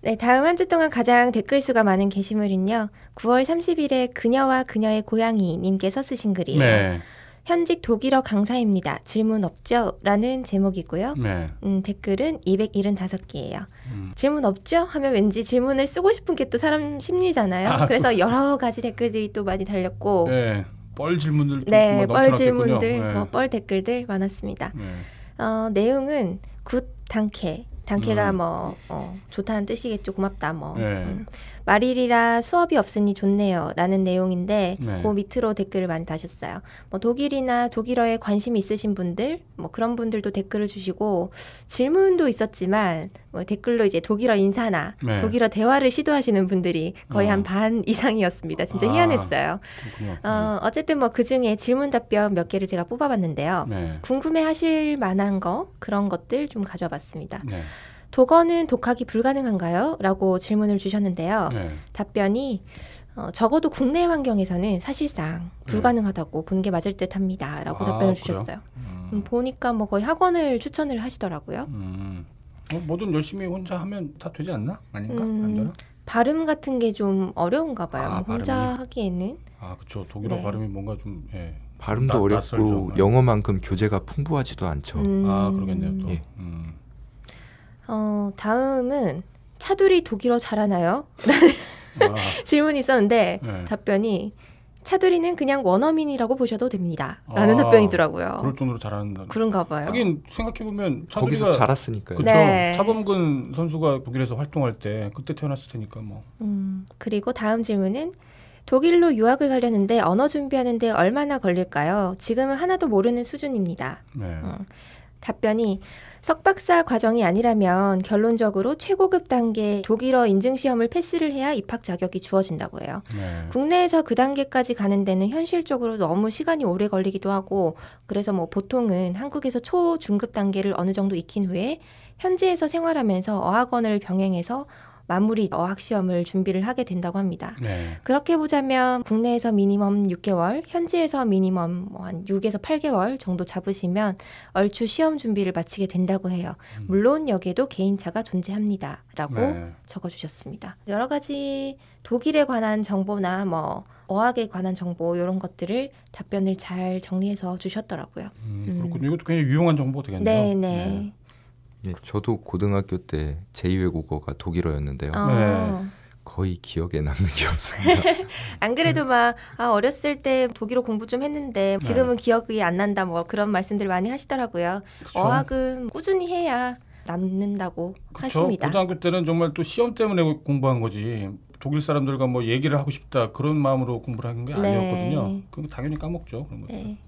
네, 다음 한 주 동안 가장 댓글 수가 많은 게시물은요. 9월 30일에 그녀와 그녀의 고양이 님께서 쓰신 글이에요. 네. 현직 독일어 강사입니다. 질문 없죠? 라는 제목이고요. 네. 음, 댓글은 275개예요. 음. 질문 없죠? 하면 왠지 질문을 쓰고 싶은 게 또 사람 심리잖아요. 아, 그래서 여러 가지 댓글들이 또 많이 달렸고 네. 뻘 질문들 네, 뭐 뻘. 질문들, 네. 뭐 뻘 댓글들 많았습니다. 네. 어, 내용은 Gut danke. Danke가 음. 뭐 어, 좋다는 뜻이겠죠. 고맙다 뭐. 네. 음. 말일이라 수업이 없으니 좋네요. 라는 내용인데, 네. 그 밑으로 댓글을 많이 다셨어요. 뭐 독일이나 독일어에 관심이 있으신 분들, 뭐 그런 분들도 댓글을 주시고, 질문도 있었지만, 뭐 댓글로 이제 독일어 인사나 네. 독일어 대화를 시도하시는 분들이 거의 어. 한반 이상이었습니다. 진짜 아. 희한했어요. 어, 어쨌든 뭐 그 중에 질문 답변 몇 개를 제가 뽑아봤는데요. 네. 궁금해 하실 만한 거, 그런 것들 좀 가져와 봤습니다. 네. 독어는 독학이 불가능한가요? 라고 질문을 주셨는데요. 네. 답변이 어, 적어도 국내 환경에서는 사실상 불가능하다고 본게 맞을 듯 합니다. 라고 네. 아, 답변을? 주셨어요. 음, 보니까 뭐 거의 학원을 추천을 하시더라고요. 음. 어, 뭐든 열심히 혼자 하면 다 되지 않나? 아닌가? 음. 안 되나? 발음 같은 게 좀 어려운가 봐요. 아, 혼자 발음이? 하기에는. 아, 그렇죠. 독일어 네. 발음이 뭔가 좀 예. 발음도 낯- 어렵고 낯설죠. 네. 영어만큼 교재가 풍부하지도 않죠. 음, 아, 그러겠네요, 또. 예. 음. 어, 다음은 차두리 독일어 잘하나요? 아, 질문이 있었는데 네. 답변이 차두리는 그냥 원어민이라고 보셔도 됩니다. 라는 아, 답변이더라고요. 그럴 정도로 잘한다. 그런가 봐요. 하긴 생각해 보면 거기서 차두리가 자랐으니까요. 그렇죠. 네. 차범근 선수가 독일에서 활동할 때 그때 태어났을 테니까 뭐. 음, 그리고 다음 질문은 독일로 유학을 가려는데 언어 준비하는데 얼마나 걸릴까요? 지금은 하나도 모르는 수준입니다. 네. 어. 답변이 석박사 과정이 아니라면 결론적으로 최고급 단계 독일어 인증 시험을 패스를 해야 입학 자격이 주어진다고 해요. 네. 국내에서 그 단계까지 가는 데는 현실적으로 너무 시간이 오래 걸리기도 하고 그래서 뭐 보통은 한국에서 초 중급 단계를 어느 정도 익힌 후에 현지에서 생활하면서 어학원을 병행해서 마무리 어학 시험을 준비를 하게 된다고 합니다. 네. 그렇게 보자면 국내에서 미니멈 6개월, 현지에서 미니멈 뭐한 6에서 8개월 정도 잡으시면 얼추 시험 준비를 마치게 된다고 해요. 물론 여기에도 개인차가 존재합니다라고 네. 적어 주셨습니다. 여러 가지 독일에 관한 정보나 뭐 어학에 관한 정보 이런 것들을 답변을 잘 정리해서 주셨더라고요. 음, 음. 그렇군요. 이것도 굉장히 유용한 정보 되겠네요. 네, 네. 예, 저도 고등학교 때 제2외 국어가 독일어였는데요. 어, 거의 기억에 남는 게 없습니다. 안 그래도 막 아, 어렸을 때 독일어 공부 좀 했는데 지금은 기억이 안 난다 뭐 그런 말씀들 많이 하시더라고요. 그쵸? 어학은 꾸준히 해야 남는다고 그쵸? 하십니다. 고등학교 때는 정말 또 시험 때문에 공부한 거지. 독일 사람들과 뭐 얘기를 하고 싶다 그런 마음으로 공부를 한게 네. 아니었거든요. 그럼 당연히 까먹죠. 그런. 네.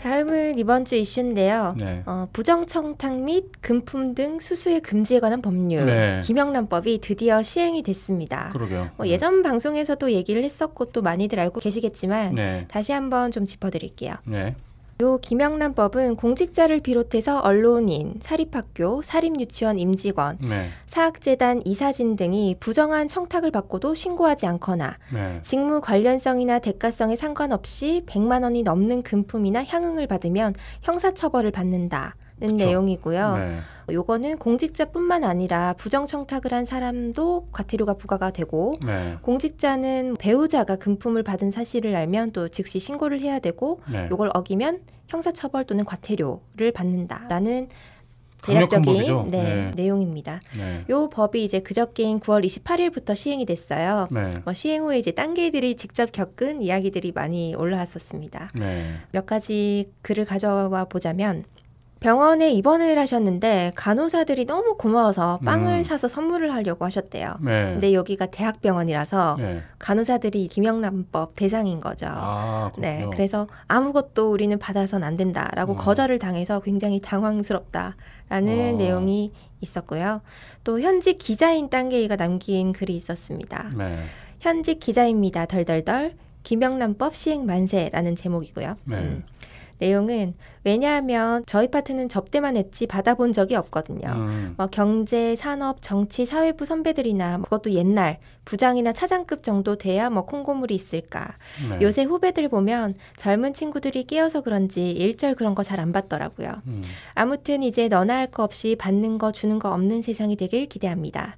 다음은 이번 주 이슈인데요. 네. 어, 부정청탁 및 금품 등 수수의 금지에 관한 법률 네. 김영란법이 드디어 시행이 됐습니다. 그러게요. 뭐 예전 방송에서도 얘기를 했었고 또 많이들 알고 계시겠지만 네. 다시 한번 좀 짚어드릴게요. 네. 요 김영란법은 공직자를 비롯해서 언론인, 사립학교, 사립유치원 임직원, 네. 사학재단 이사진 등이 부정한 청탁을 받고도 신고하지 않거나 네. 직무 관련성이나 대가성에 상관없이 100만 원이 넘는 금품이나 향응을 받으면 형사처벌을 받는다는 그쵸. 내용이고요. 네. 요거는 공직자뿐만 아니라 부정 청탁을 한 사람도 과태료가 부과가 되고 네. 공직자는 배우자가 금품을 받은 사실을 알면 또 즉시 신고를 해야 되고 네. 요걸 어기면 형사처벌 또는 과태료를 받는다라는 대략적인. 네, 네. 내용입니다. 네. 요 법이 이제 그저께인 9월 28일부터 시행이 됐어요. 네. 뭐 시행 후에 이제 딴개들이 직접 겪은 이야기들이 많이 올라왔었습니다. 네. 몇 가지 글을 가져와 보자면 병원에 입원을 하셨는데 간호사들이 너무 고마워서 빵을 음. 사서 선물을 하려고 하셨대요. 네. 근데 여기가 대학병원이라서 네. 간호사들이 김영란법 대상인 거죠. 아. 네, 그래서 아무것도 우리는 받아선 안 된다라고 어. 거절을 당해서 굉장히 당황스럽다라는 어. 내용이 있었고요. 또 현직 기자인 딴게이가 남긴 글이 있었습니다. 네. 현직 기자입니다. 덜덜덜 김영란법 시행 만세라는 제목이고요. 네. 음. 내용은 왜냐하면 저희 파트는 접대만 했지 받아본 적이 없거든요. 음. 뭐 경제, 산업, 정치, 사회부 선배들이나 뭐 그것도 옛날 부장이나 차장급 정도 돼야 뭐 콩고물이 있을까. 네. 요새 후배들 보면 젊은 친구들이 깨어서 그런지 일절 그런 거 잘 안 받더라고요. 음. 아무튼 이제 너나 할 거 없이 받는 거 주는 거 없는 세상이 되길 기대합니다.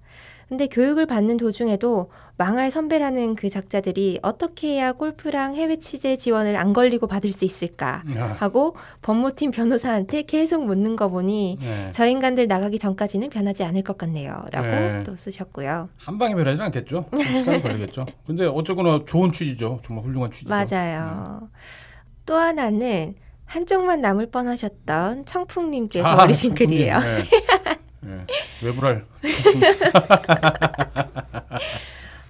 근데 교육을 받는 도중에도 망할 선배라는 그 작자들이 어떻게 해야 골프랑 해외 취재 지원을 안 걸리고 받을 수 있을까 아, 하고 법무팀 변호사한테 계속 묻는 거 보니 네. 저 인간들 나가기 전까지는 변하지 않을 것 같네요. 라고 네. 또 쓰셨고요. 한 방에 변하지 않겠죠. 좀 시간이 걸리겠죠. 근데 어쨌거나 좋은 취지죠. 정말 훌륭한 취지죠. 맞아요. 또 하나는 한쪽만 남을 뻔하셨던 청풍님께서 아, 올리신 청풍님. 글이에요. 네. 네. 외불알.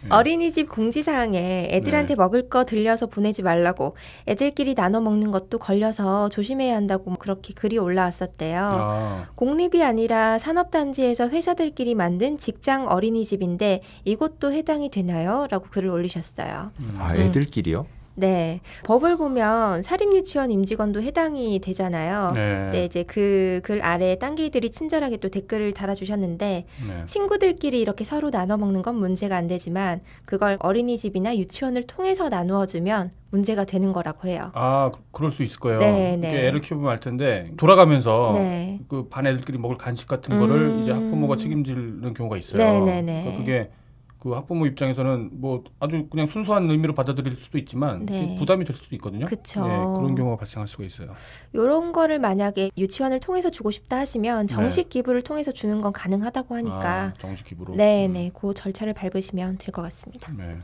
네. 어린이집 공지사항에 애들한테 먹을 거 들려서 보내지 말라고 애들끼리 나눠 먹는 것도 걸려서 조심해야 한다고 그렇게 글이 올라왔었대요. 아, 공립이 아니라 산업단지에서 회사들끼리 만든 직장 어린이집인데 이것도 해당이 되나요? 라고 글을 올리셨어요. 음. 아 애들끼리요? 네. 법을 보면 사립유치원 임직원도 해당이 되잖아요. 네. 네, 이제 그 글 아래에 딴개이들이 친절하게 또 댓글을 달아주셨는데 네. 친구들끼리 이렇게 서로 나눠 먹는 건 문제가 안 되지만 그걸 어린이집이나 유치원을 통해서 나누어 주면 문제가 되는 거라고 해요. 아, 그- 그럴 수 있을 거예요. 네, 네. 애를 키우면 알 텐데 돌아가면서 네. 그반 애들끼리 먹을 간식 같은 거를 음. 이제 학부모가 책임지는 경우가 있어요. 네, 네, 네. 그러니까 그게 그 학부모 입장에서는 뭐 아주 그냥 순수한 의미로 받아들일 수도 있지만 네. 그게 부담이 될 수도 있거든요. 그쵸. 네, 그런 경우가 발생할 수가 있어요. 요런 거를 만약에 유치원을 통해서 주고 싶다 하시면 정식 기부를 통해서 주는 건 가능하다고 네. 아, 하니까 정식 기부로. 네, 음. 네. 그 절차를 밟으시면 될 것 같습니다. 네.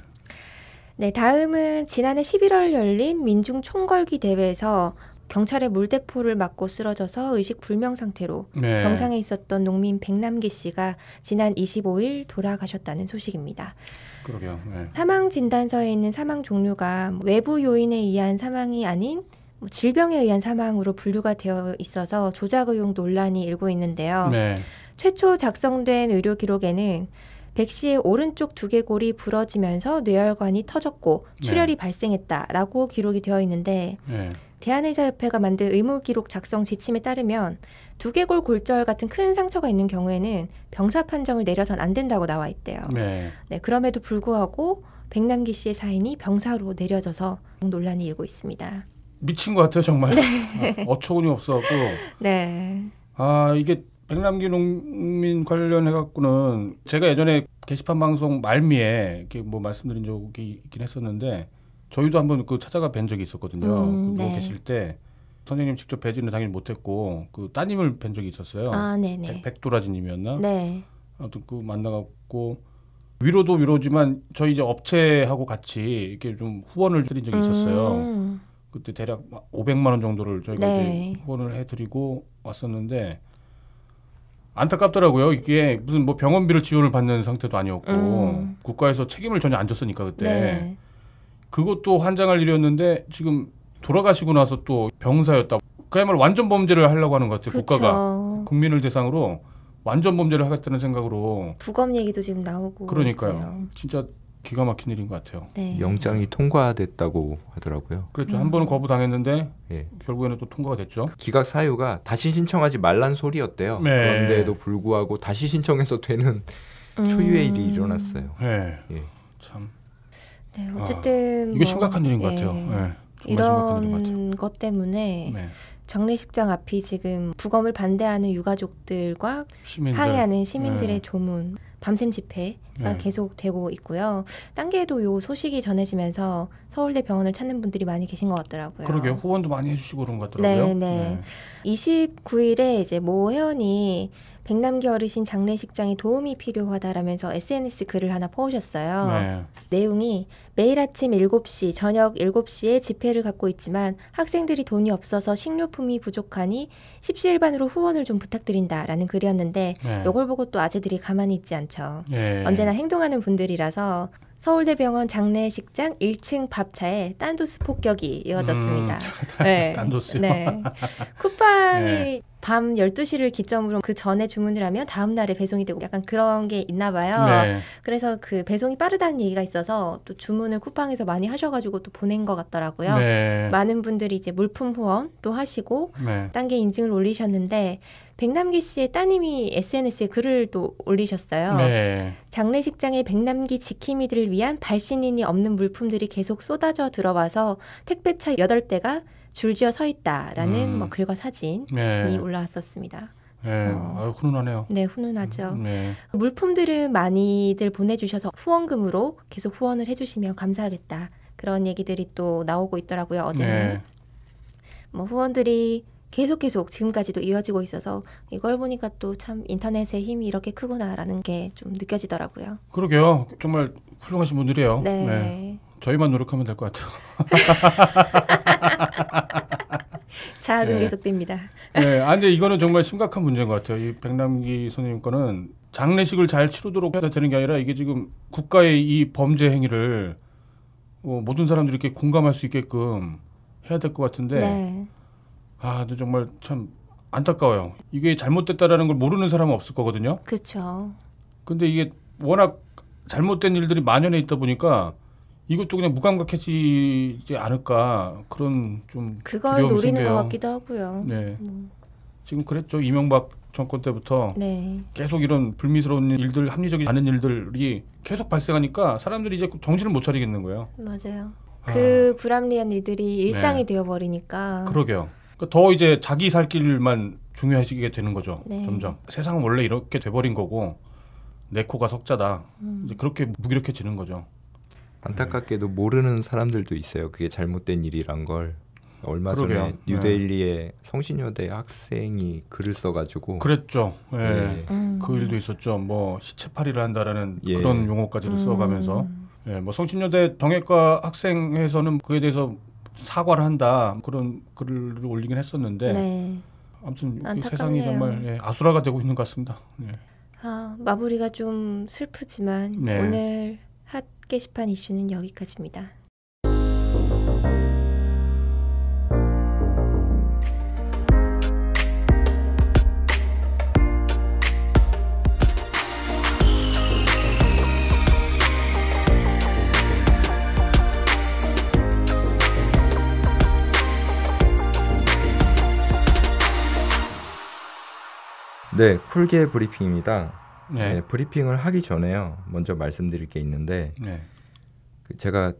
네, 다음은 지난해 11월 열린 민중 총궐기 대회에서 경찰의 물대포를 맞고 쓰러져서 의식 불명 상태로 네. 병상에 있었던 농민 백남기 씨가 지난 25일 돌아가셨다는 소식입니다. 그러게요. 네. 사망 진단서에 있는 사망 종류가 외부 요인에 의한 사망이 아닌 뭐 질병에 의한 사망으로 분류가 되어 있어서 조작 의혹 논란이 일고 있는데요. 네. 최초 작성된 의료 기록에는 백 씨의 오른쪽 두개골이 부러지면서 뇌혈관이 터졌고 출혈이 발생했다라고 기록이 되어 있는데 네. 대한의사협회가 만든 의무 기록 작성 지침에 따르면 두개골 골절 같은 큰 상처가 있는 경우에는 병사 판정을 내려선 안 된다고 나와 있대요. 네. 네, 그럼에도 불구하고 백남기 씨의 사인이 병사로 내려져서 논란이 일고 있습니다. 미친 것 같아요 정말. 아, 어처구니 없어갖고 네. 아 이게 백남기 농민 관련해 갖고는 제가 예전에 게시판 방송 말미에 이렇게 뭐 말씀드린 적이 있긴 했었는데 저희도 한번 그 찾아가 뵌 적이 있었거든요. 음, 그 누워 네. 계실 때 선생님 직접 뵈지는 당연히 못했고 그 따님을 뵌 적이 있었어요. 아, 네네. 백, 백도라지님이었나? 네. 아무튼 그 만나갖고 위로도 위로지만 저희 이제 업체하고 같이 이렇게 좀 후원을 드린 적이 있었어요. 음, 그때 대략 500만 원 정도를 저희가 네. 이제 후원을 해드리고 왔었는데 안타깝더라고요. 이게 무슨 뭐 병원비를 지원을 받는 상태도 아니었고 음. 국가에서 책임을 전혀 안 졌으니까 그때 네. 그것도 환장할 일이었는데 지금 돌아가시고 나서 또 병사였다. 그야말로 완전 범죄를 하려고 하는 것 같아요. 국가가 그쵸. 국민을 대상으로 완전 범죄를 하겠다는 생각으로 부검 얘기도 지금 나오고 그러니까요. 있고요. 진짜 기가 막힌 일인 것 같아요. 네. 영장이 통과됐다고 하더라고요. 그렇죠. 음. 한 번은 거부당했는데 예. 결국에는 또 통과가 됐죠. 기각 사유가 다시 신청하지 말란 소리였대요. 네. 그런데도 불구하고 다시 신청해서 되는 초유의 일이 음. 일어났어요. 네. 예. 참 네, 어쨌든 이게 뭐, 심각한 일인 것 네. 같아요. 네. 정말 심각한 일인 것. 이런 것 때문에 네. 장례식장 앞이 지금 부검을 반대하는 유가족들과 시민들 항의하는 시민들의 네. 조문 밤샘 집회가 네. 계속되고 있고요. 딴게도 요 소식이 전해지면서 서울대 병원을 찾는 분들이 많이 계신 것 같더라고요. 그러게요. 후원도 많이 해주시고 그런 것 같더라고요. 네, 네. 29일에 이제 모 회원이 백남기 어르신 장례식장에 도움이 필요하다라면서 SNS 글을 하나 퍼오셨어요. 네. 내용이 매일 아침 7시, 저녁 7시에 집회를 갖고 있지만 학생들이 돈이 없어서 식료품이 부족하니 십시일반으로 후원을 좀 부탁드린다라는 글이었는데 네. 요걸 보고 또 아재들이 가만히 있지 않죠. 네. 언제나 행동하는 분들이라서 서울대병원 장례식장 1층 밥차에 딴도스 폭격이 이어졌습니다. 네. 음. 딴도스요? 네. 쿠팡이 네. 밤 12시를 기점으로 그 전에 주문을 하면 다음 날에 배송이 되고 약간 그런 게 있나 봐요. 네. 그래서 그 배송이 빠르다는 얘기가 있어서 또 주문을 쿠팡에서 많이 하셔가지고 또 보낸 것 같더라고요. 네. 많은 분들이 이제 물품 후원 또 하시고 네. 딴게 인증을 올리셨는데 백남기 씨의 따님이 SNS에 글을 또 올리셨어요. 네. 장례식장에 백남기 지킴이들을 위한 발신인이 없는 물품들이 계속 쏟아져 들어와서 택배차 8대가 줄지어 서 있다라는 음. 뭐 글과 사진이 네. 올라왔었습니다. 예, 어. 아유, 훈훈하네요. 네, 훈훈하죠. 네. 물품들은 많이들 보내주셔서 후원금으로 계속 후원을 해주시면 감사하겠다. 그런 얘기들이 또 나오고 있더라고요. 어제는 네. 뭐 후원들이 계속 계속 지금까지도 이어지고 있어서 이걸 보니까 또 참 인터넷의 힘이 이렇게 크구나라는 게 좀 느껴지더라고요. 그러게요. 정말 훌륭하신 분들이에요. 네. 저희만 노력하면 될 것 같아요. 자학은 네. 계속됩니다. 네, 아 근데 이거는 정말 심각한 문제인 것 같아요. 이 백남기 선생님 거는 장례식을 잘 치르도록 해야 되는 게 아니라 이게 지금 국가의 이 범죄 행위를 어, 모든 사람들이 이렇게 공감할 수 있게끔 해야 될 것 같은데 네. 아, 근데 정말 참 안타까워요. 이게 잘못됐다라는 걸 모르는 사람은 없을 거거든요. 그렇죠. 근데 이게 워낙 잘못된 일들이 만연해 있다 보니까 이것도 그냥 무감각해지지 않을까 그런 좀 그걸 노리는 생겨요. 것 같기도 하고요. 네, 음, 지금 그랬죠. 이명박 정권 때부터 네. 계속 이런 불미스러운 일들, 합리적이지 않은 일들이 계속 발생하니까 사람들이 이제 정신을 못 차리겠는 거예요. 맞아요. 아. 그 불합리한 일들이 일상이 네. 되어버리니까 그러게요. 그러니까 더 이제 자기 살 길만 중요해지게 되는 거죠. 네. 점점 세상은 원래 이렇게 돼버린 거고 내 코가 석자다. 음. 이제 그렇게 무기력해지는 거죠. 안타깝게도 모르는 사람들도 있어요. 그게 잘못된 일이란 걸. 얼마 전에 그러게요. 네. 뉴델리에 성신여대 학생이 글을 써가지고 그랬죠. 예. 네. 음. 그 일도 있었죠. 뭐 시체팔이를 한다라는 예. 그런 용어까지를 음. 써가면서 예, 뭐 성신여대 정외과 학생회에서는 그에 대해서 사과를 한다 그런 글을 올리긴 했었는데 네. 아무튼. 세상이 정말 예, 아수라가 되고 있는 것 같습니다. 예. 아, 마무리가 좀 슬프지만 네. 오늘 핫 게시판 이슈는 여기까지입니다. 네 쿨게 브리핑입니다. 네. 네, 브리핑을 하기 전에요. 먼저 말씀드릴 게 있는데 네. 그 제가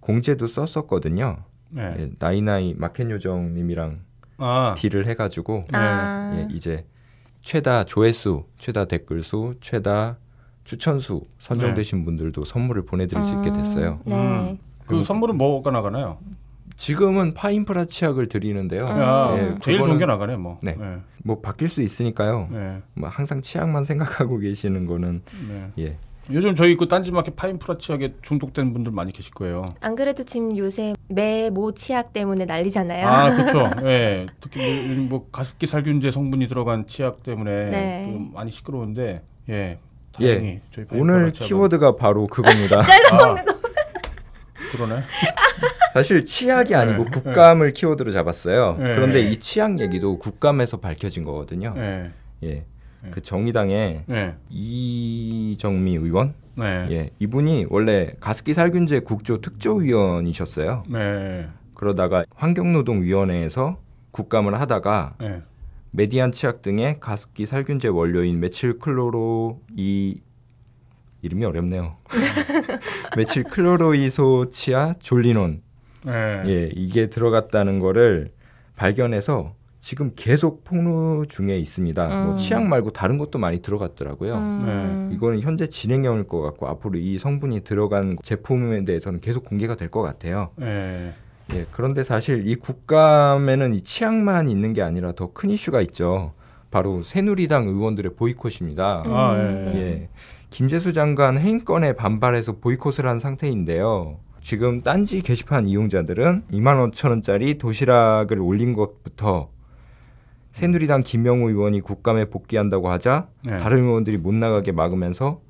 공지도 썼었거든요. 네. 예, 나이나이 마켓 요정님이랑 아, 딜을 해가지고 네. 아, 예, 이제 최다 조회수, 최다 댓글 수, 최다 추천 수 선정되신 분들도 선물을 보내드릴 수 있게 됐어요. 네. 음. 그 선물은 뭐가 나가나요? 지금은 파인프라 치약을 드리는데요. 야, 예, 제일 좋은 게 나가네 뭐. 네. 네. 뭐 바뀔 수 있으니까요. 네. 뭐 항상 치약만 생각하고 계시는 거는 네. 예. 요즘 저희 그 딴지마켓 파인프라 치약에 중독된 분들 많이 계실 거예요. 안 그래도 지금 요새 매모 치약 때문에 난리잖아요. 아, 그렇죠. 예. 특히 뭐 요즘 뭐 가습기 살균제 성분이 들어간 치약 때문에 네. 좀 많이 시끄러운데 예. 다행히 저희 파인프라 오늘 치약은- 키워드가 바로 그겁니다. 아, 그러네. 사실 치약이 아니고 네, 국감을 키워드로 잡았어요. 네. 그런데 이 치약 얘기도 국감에서 밝혀진 거거든요. 예. 예. 그 정의당의 예. 이정미 의원, 네. 예, 이분이 원래 가습기 살균제 국조 특조위원이셨어요. 네. 그러다가 환경노동위원회에서 국감을 하다가 네. 메디안 치약 등의 가습기 살균제 원료인 메칠 클로로 이 이름이 어렵네요. 메칠 클로로이소치아 졸리논 네. 예, 이게 들어갔다는 거를 발견해서 지금 계속 폭로 중에 있습니다. 뭐 음. 치약 말고 다른 것도 많이 들어갔더라고요. 음. 이거는 현재 진행형일 것 같고 앞으로 이 성분이 들어간 제품에 대해서는 계속 공개가 될 것 같아요. 네. 예, 그런데 사실 이 국감에는 이 치약만 있는 게 아니라 더 큰 이슈가 있죠. 바로 새누리당 의원들의 보이콧입니다. 아, 음, 예. 네. 예, 김재수 장관 해임권에 반발해서 보이콧을 한 상태인데요. 지금 딴지 게시판 이용자들은 2만 5천 원짜리 도시락을 올린 것부터 새누리당 김영우 의원이 국감에 복귀한다고 하자 네. 다른 의원들이 못 나가게 막으면서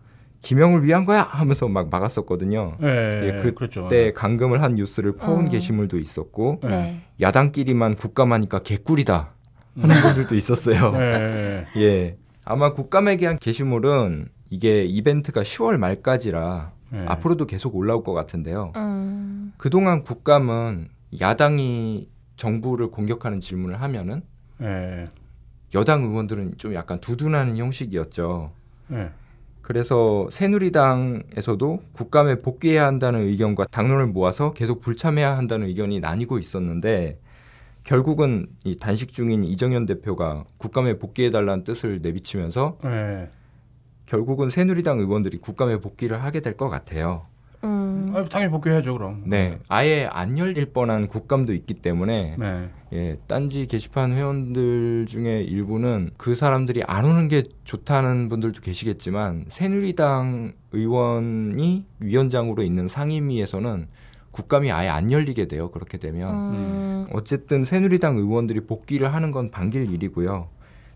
김영우를 위한 거야 하면서 막 막았었거든요. 네. 예, 그때 그렇죠. 감금을 한 뉴스를 퍼온 어. 게시물도 있었고 네. 야당끼리만 국감하니까 개꿀이다 하는 분들도 있었어요. 네. 예. 아마 국감에 대한 게시물은 이게 이벤트가 10월 말까지라 네. 앞으로도 계속 올라올 것 같은데요. 음. 그동안 국감은 야당이 정부를 공격하는 질문을 하면은 네. 여당 의원들은 좀 약간 두둔하는 형식이었죠. 네. 그래서 새누리당에서도 국감에 복귀해야 한다는 의견과 당론을 모아서 계속 불참해야 한다는 의견이 나뉘고 있었는데 결국은 이 단식 중인 이정현 대표가 국감에 복귀해달라는 뜻을 내비치면서 네. 결국은 새누리당 의원들이 국감에 복귀를 하게 될 것 같아요. 음. 아, 당연히 복귀해야죠 그럼. 네, 아예 안 열릴 뻔한 국감도 있기 때문에 네. 예, 딴지 게시판 회원들 중에 일부는 그 사람들이 안 오는 게 좋다는 분들도 계시겠지만 새누리당 의원이 위원장으로 있는 상임위에서는 국감이 아예 안 열리게 돼요. 그렇게 되면 음. 어쨌든 새누리당 의원들이 복귀를 하는 건 반길 일이고요.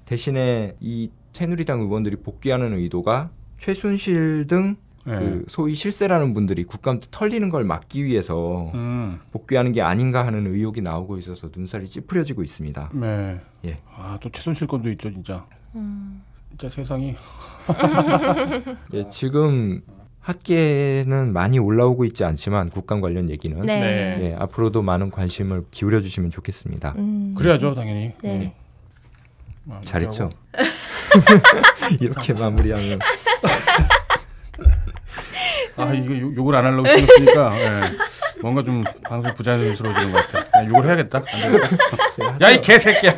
대신에 이 새누리당 의원들이 복귀하는 의도가 최순실 등그 네. 소위 실세라는 분들이 국감 때 털리는 걸 막기 위해서 음. 복귀하는 게 아닌가 하는 의혹이 나오고 있어서 눈살이 찌푸려지고 있습니다. 네. 예. 아또 최순실 건도 있죠 진짜. 음. 진짜 세상이. 예, 지금 학계는 많이 올라오고 있지 않지만 국감 관련 얘기는 네. 네. 예, 앞으로도 많은 관심을 기울여 주시면 좋겠습니다. 음. 그래야죠 당연히. 네. 아, 잘했죠. 이렇게 마무리하면 아 이거 욕- 욕을 안 하려고 생각했으니까 예. 뭔가 좀 방송 부자연스러워지는 것 같아. 욕을 해야겠다. 안 되겠다. 야이 개새끼야.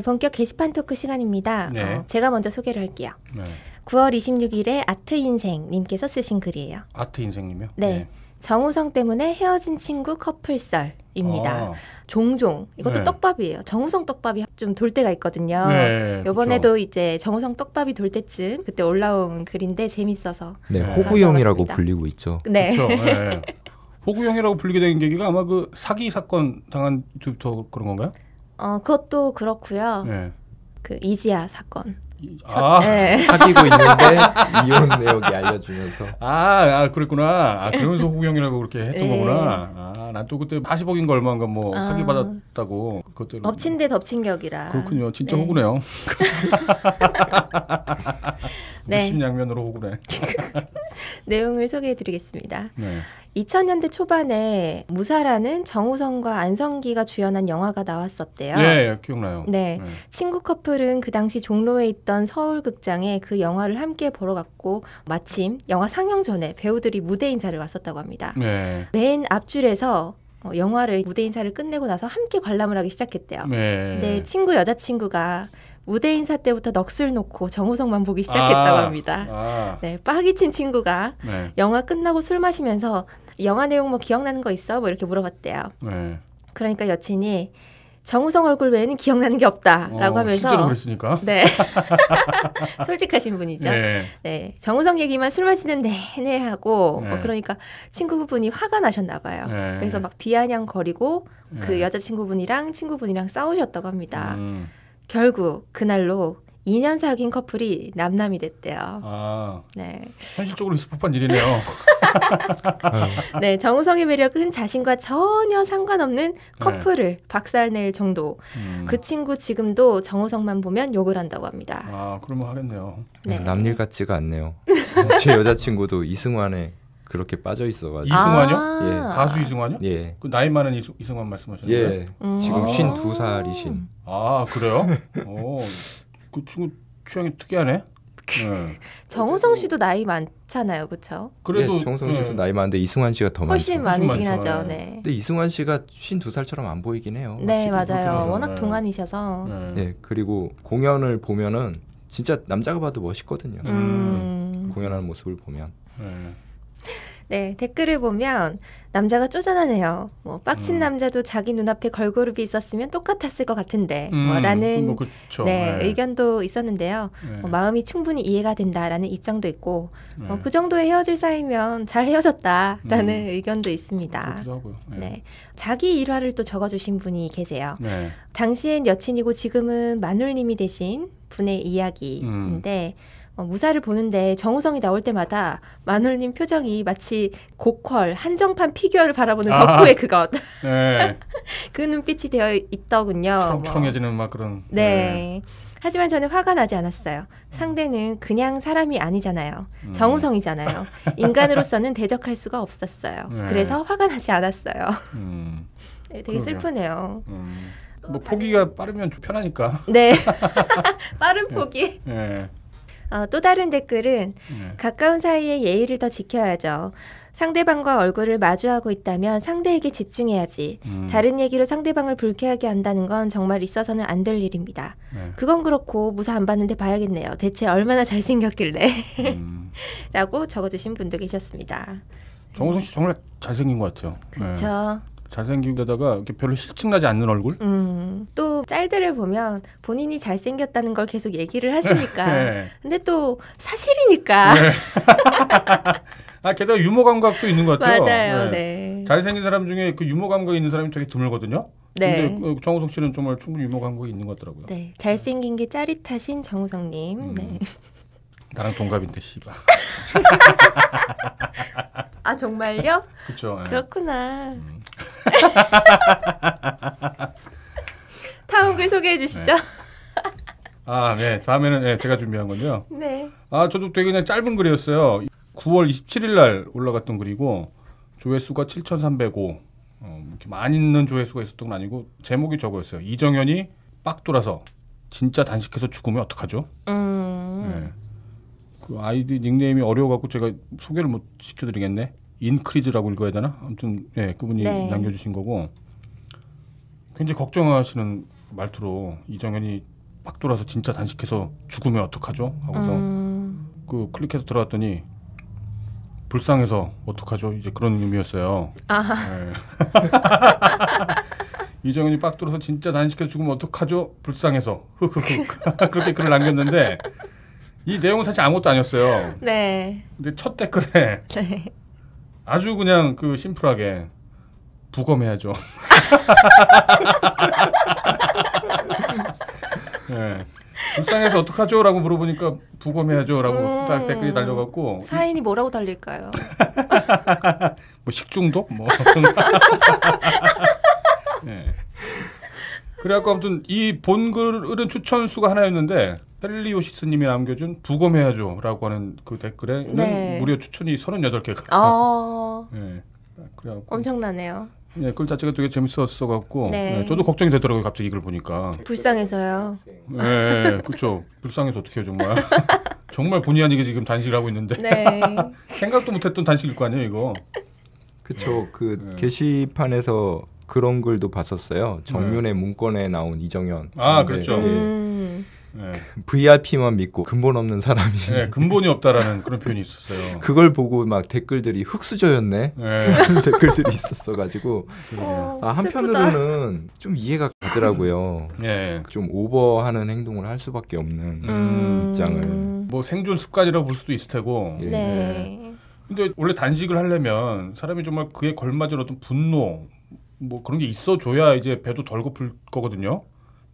네, 본격 게시판 토크 시간입니다. 네. 어, 제가 먼저 소개를 할게요. 네. 9월 26일에 아트 인생님께서 쓰신 글이에요. 아트 인생님이요. 네. 정우성 때문에 헤어진 친구 커플설입니다. 아, 종종 이것도 네. 떡밥이에요. 정우성 떡밥이 좀 돌 때가 있거든요. 네. 이번에도 이제 정우성 떡밥이 돌 때쯤 그때 올라온 글인데 재밌어서 네, 네. 호구형이라고. 불리고 있죠. 네. 그렇죠. 네. 호구형이라고 불리게 된 계기가 아마 그 사기 사건 당한 유튜브부터 그런 건가요? 어 그것도 그렇고요. 네. 그 이지아 사건. 아, 네. 사귀고 있는데 이혼 내역이 알려주면서 아, 아, 그랬구나. 아, 그러면서 호구형이라고 그렇게 했던 네. 거구나. 아, 난 또 그때 40억인 가 얼마인가 뭐 아. 사기 받았다고 그것도 엎친 데 덮친 격이라. 그렇군요. 진짜 네. 호구네요. 네. 물심양면으로 호구네. 내용을 소개해드리겠습니다. 네. 2000년대 초반에 무사라는 정우성과 안성기가 주연한 영화가 나왔었대요. 예, 기억나요. 네. 친구 커플은 그 당시 종로에 있던 서울 극장에 그 영화를 함께 보러 갔고 마침 영화 상영 전에 배우들이 무대 인사를 왔었다고 합니다. 네. 맨 앞줄에서 어, 영화를 무대 인사를 끝내고 나서 함께 관람을 하기 시작했대요. 네. 근데 친구 여자친구가 무대 인사 때부터 넋을 놓고 정우성만 보기 시작했다고 아, 합니다. 아, 네, 빠기 친 친구가 네. 영화 끝나고 술 마시면서 영화 내용 뭐 기억나는 거 있어? 뭐 이렇게 물어봤대요. 네. 그러니까 여친이 정우성 얼굴 외에는 기억나는 게 없다라고 어, 하면서 실제로 그랬으니까. 네 솔직하신 분이죠. 네. 네. 정우성 얘기만 술 마시는 내내 하고 네. 뭐 그러니까 친구분이 화가 나셨나 봐요. 네. 그래서 막 비아냥거리고 그 네. 여자친구분이랑 친구분이랑 싸우셨다고 합니다. 음. 결국 그날로 2년 사귄 커플이 남남이 됐대요. 아, 네. 현실적으로 있을 법한 일이네요. 네, 정우성의 매력은 자신과 전혀 상관없는 커플을 박살낼 정도. 네. 음. 그 친구 지금도 정우성만 보면 욕을 한다고 합니다. 아, 그러면 하겠네요. 네. 남일 같지가 않네요. 제 여자친구도 이승환에 그렇게 빠져 있어가지고 이승환이요? 아. 가수 이승환이요? 예, 그 나이 많은 이승- 이승환 말씀하셨는데. 예, 음. 지금 아. 52살이신 아, 그래요? 오, 그 친구 취향이 특이하네. 네. 정우성 씨도 나이 많잖아요, 그렇죠? 그래도 예, 정성 씨도 예. 나이 많은데 이승환 씨가 더 훨씬 많죠. 많으시긴 많죠. 하죠. 네. 네. 근데 이승환 씨가 52살처럼 안 보이긴 해요. 네. 맞아요. 워낙 네. 동안이셔서. 네. 예, 그리고 공연을 보면은 진짜 남자가 봐도 멋있거든요. 음. 공연하는 모습을 보면. 네. 네, 댓글을 보면 남자가 쪼잔하네요. 뭐 빡친 음. 남자도 자기 눈앞에 걸그룹이 있었으면 똑같았을 것 같은데. 음, 뭐 라는 뭐 그쵸. 네, 네. 의견도 있었는데요. 네. 뭐 마음이 충분히 이해가 된다라는 입장도 있고 네. 뭐 그 정도의 헤어질 사이면 잘 헤어졌다라는 음. 의견도 있습니다. 네. 네. 자기 일화를 또 적어주신 분이 계세요. 네. 당시엔 여친이고 지금은 마눌님이 되신 분의 이야기인데 음. 어, 무사를 보는데 정우성이 나올 때마다 마눌님 표정이 마치 고퀄 한정판 피규어를 바라보는 아. 덕후의 그것 네. 그 눈빛이 되어 있더군요. 뭐. 초롱초롱해지는 막 그런. 네. 하지만 저는 화가 나지 않았어요. 상대는 그냥 사람이 아니잖아요. 음. 정우성이잖아요. 인간으로서는 대적할 수가 없었어요. 네. 그래서 화가 나지 않았어요. 음, 네, 되게 그러게요. 슬프네요. 음. 뭐 포기가 빠르면 좀 편하니까. 네. 빠른 포기. 예. 어, 또 다른 댓글은 예. 가까운 사이에 예의를 더 지켜야죠. 상대방과 얼굴을 마주하고 있다면 상대에게 집중해야지. 음. 다른 얘기로 상대방을 불쾌하게 한다는 건 정말 있어서는 안 될 일입니다. 네. 그건 그렇고 무사 안 봤는데 봐야겠네요. 대체 얼마나 잘생겼길래? 음. 라고 적어주신 분도 계셨습니다. 정우성 씨 정말 잘생긴 것 같아요. 네. 그렇죠. 잘생긴 데다가 이렇게 별로 실증나지 않는 얼굴. 음, 또 짤들을 보면 본인이 잘생겼다는 걸 계속 얘기를 하시니까. 네. 근데 또 사실이니까. 아 게다가 유머 감각도 있는 것 같아요. 맞아요. 네. 네. 잘생긴 사람 중에 그 유머 감각이 있는 사람이 되게 드물거든요. 네. 근데 그 정우성 씨는 정말 충분히 유머 감각이 있는 것 같더라고요. 네. 잘생긴 게 짜릿하신 정우성님. 음. 네. 나랑 동갑인데 씨발. 아 정말요? 그렇죠. 예. 그렇구나. 음. 다음 글 소개해 주시죠. 아, 네. 다음에는 예, 제가 준비한 건데요. 네. 아, 저도 되게 그냥 짧은 글이었어요. 9월 27일 날 올라갔던 글이고 조회수가 7,305. 어, 이렇게 많이 있는 조회수가 있었던 건 아니고 제목이 저거였어요. 이정현이 빡 돌아서 진짜 단식해서 죽으면 어떡하죠? 음. 예. 그 아이디 닉네임이 어려워갖고 제가 소개를 못 시켜드리겠네. 인크리즈라고 읽어야 되나? 아무튼 예, 그분이 네. 남겨주신 거고 굉장히 걱정하시는 말투로 이정현이 빡 돌아서 진짜 단식해서 죽으면 어떡하죠? 하고서 음. 그 클릭해서 들어갔더니 불쌍해서 어떡하죠? 이제 그런 의미였어요. 아. 예. 이정현이 빡 돌아서 진짜 단식해서 죽으면 어떡하죠? 불쌍해서 흑흑흑 그렇게 글을 남겼는데 이 내용은 사실 아무것도 아니었어요. 네. 근데 첫 댓글에 네. 아주 그냥 그 심플하게 부검해야죠. 예. 불쌍해서 어떡하죠?라고 물어보니까 부검해야죠.라고 음. 딱 댓글이 달려갖고 사인이 뭐라고 달릴까요? 뭐 식중독 뭐 예. 그래갖고 아무튼 이 본 글은 추천 수가 하나였는데 헬리오시스님이 남겨준 부검해야죠라고 하는 그 댓글에는 네. 무려 추천이 38개가 어. 예. 그래갖고 엄청나네요. 예, 글 자체가 되게 재밌었어 갖고 네. 예, 저도 걱정이 되더라고요 갑자기 이걸 보니까 불쌍해서요. 예, 예 그렇죠 불쌍해서 어떻게 해요 정말 정말 본의 아니게 지금 단식을 하고 있는데 네. 생각도 못했던 단식일 거 아니에요 이거 그쵸. 그 네. 게시판에서 그런 글도 봤었어요. 정윤의 문건에 나온 이정현. 아, 근데, 그렇죠. 예, 음. 예, VIP만 믿고 근본 없는 사람이 예, 근본이 없다라는 그런 표현이 있었어요 그걸 보고 막 댓글들이 흙수저였네. 예, 하는 댓글들이 있었어가지고 어, 아. 한편으로는 좀 이해가 가더라고요. 예. 좀 오버하는 행동을 할 수밖에 없는 음. 입장을. 뭐 생존 습관이라고 볼 수도 있을 테고 예. 네. 근데 원래 단식을 하려면 사람이 정말 그에 걸맞은 어떤 분노 뭐 그런 게 있어줘야 이제 배도 덜 고플 거거든요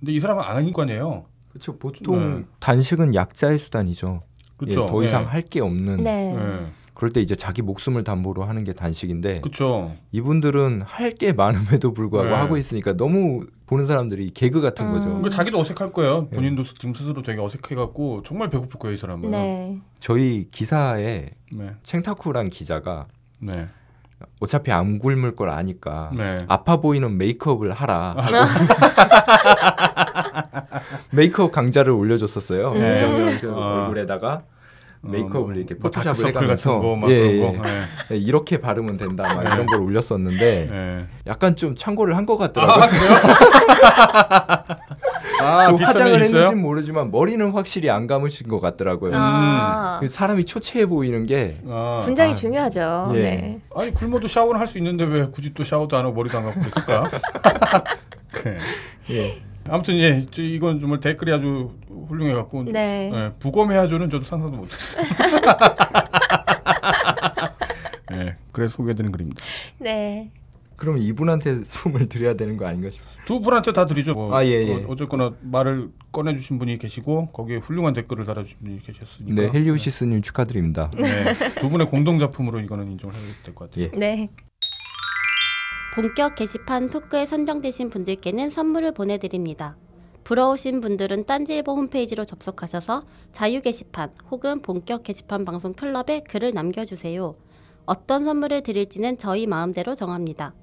근데 이 사람은 아닌 거 아니에요 그렇죠. 보통 네. 단식은 약자의 수단이죠. 그렇죠 예, 더 이상 예. 할게 없는. 네. 예. 그럴 때 이제 자기 목숨을 담보로 하는 게 단식인데 그렇죠 이분들은 할 게 많음에도 불구하고 네. 하고 있으니까 너무 보는 사람들이 개그 같은 음. 거죠. 그러니까 자기도 어색할 거예요 예. 본인도 지금 스스로 되게 어색해갖고 정말 배고플 거예요 이 사람은 네. 저희 기사에 네. 챙타쿠란 기자가 네. 어차피 안 굶을 걸 아니까 네. 아파 보이는 메이크업을 하라. 메이크업 강좌를 올려줬었어요. 네. 그 아. 얼굴에다가 메이크업을 뭐, 이렇게 뭐 포토샵을 같은 해가면서 예, 예. 예, 이렇게 바르면 된다 막 네. 이런 걸 올렸었는데 네. 약간 좀 참고를 한 것 같더라고요. 아? 아 그 화장을? 했는지는 모르지만 머리는 확실히 안 감으신 것 같더라고요. 아. 그 사람이 초췌해 보이는 게 아. 분장이 아. 중요하죠. 예. 네. 아니 굶어도 샤워는 할 수 있는데 왜 굳이 또 샤워도 안 하고 머리도 안 감고 그랬을까? 네. 예. 아무튼 예, 저 이건 정말 댓글이 아주 훌륭해 갖고 네. 예, 부검해야죠는 저도 상상도 못했어요. 예, 그래서 소개해드린 글입니다. 네. 그럼 이분한테 도움을 드려야 되는 거 아닌가 싶어요. 두 분한테 다 드리죠. 뭐, 아, 예, 예. 어, 어쨌거나 말을 꺼내주신 분이 계시고 거기에 훌륭한 댓글을 달아주신 분이 계셨으니까. 네, 헬리오시스님 축하드립니다. 네, 두 분의 공동 작품으로 이거는 인정을 해야 될 것 같아요. 예. 네. 본격 게시판 토크에 선정되신 분들께는 선물을 보내드립니다. 부러우신 분들은 딴지일보 홈페이지로 접속하셔서 자유 게시판 혹은 본격 게시판 방송 클럽에 글을 남겨주세요. 어떤 선물을 드릴지는 저희 마음대로 정합니다.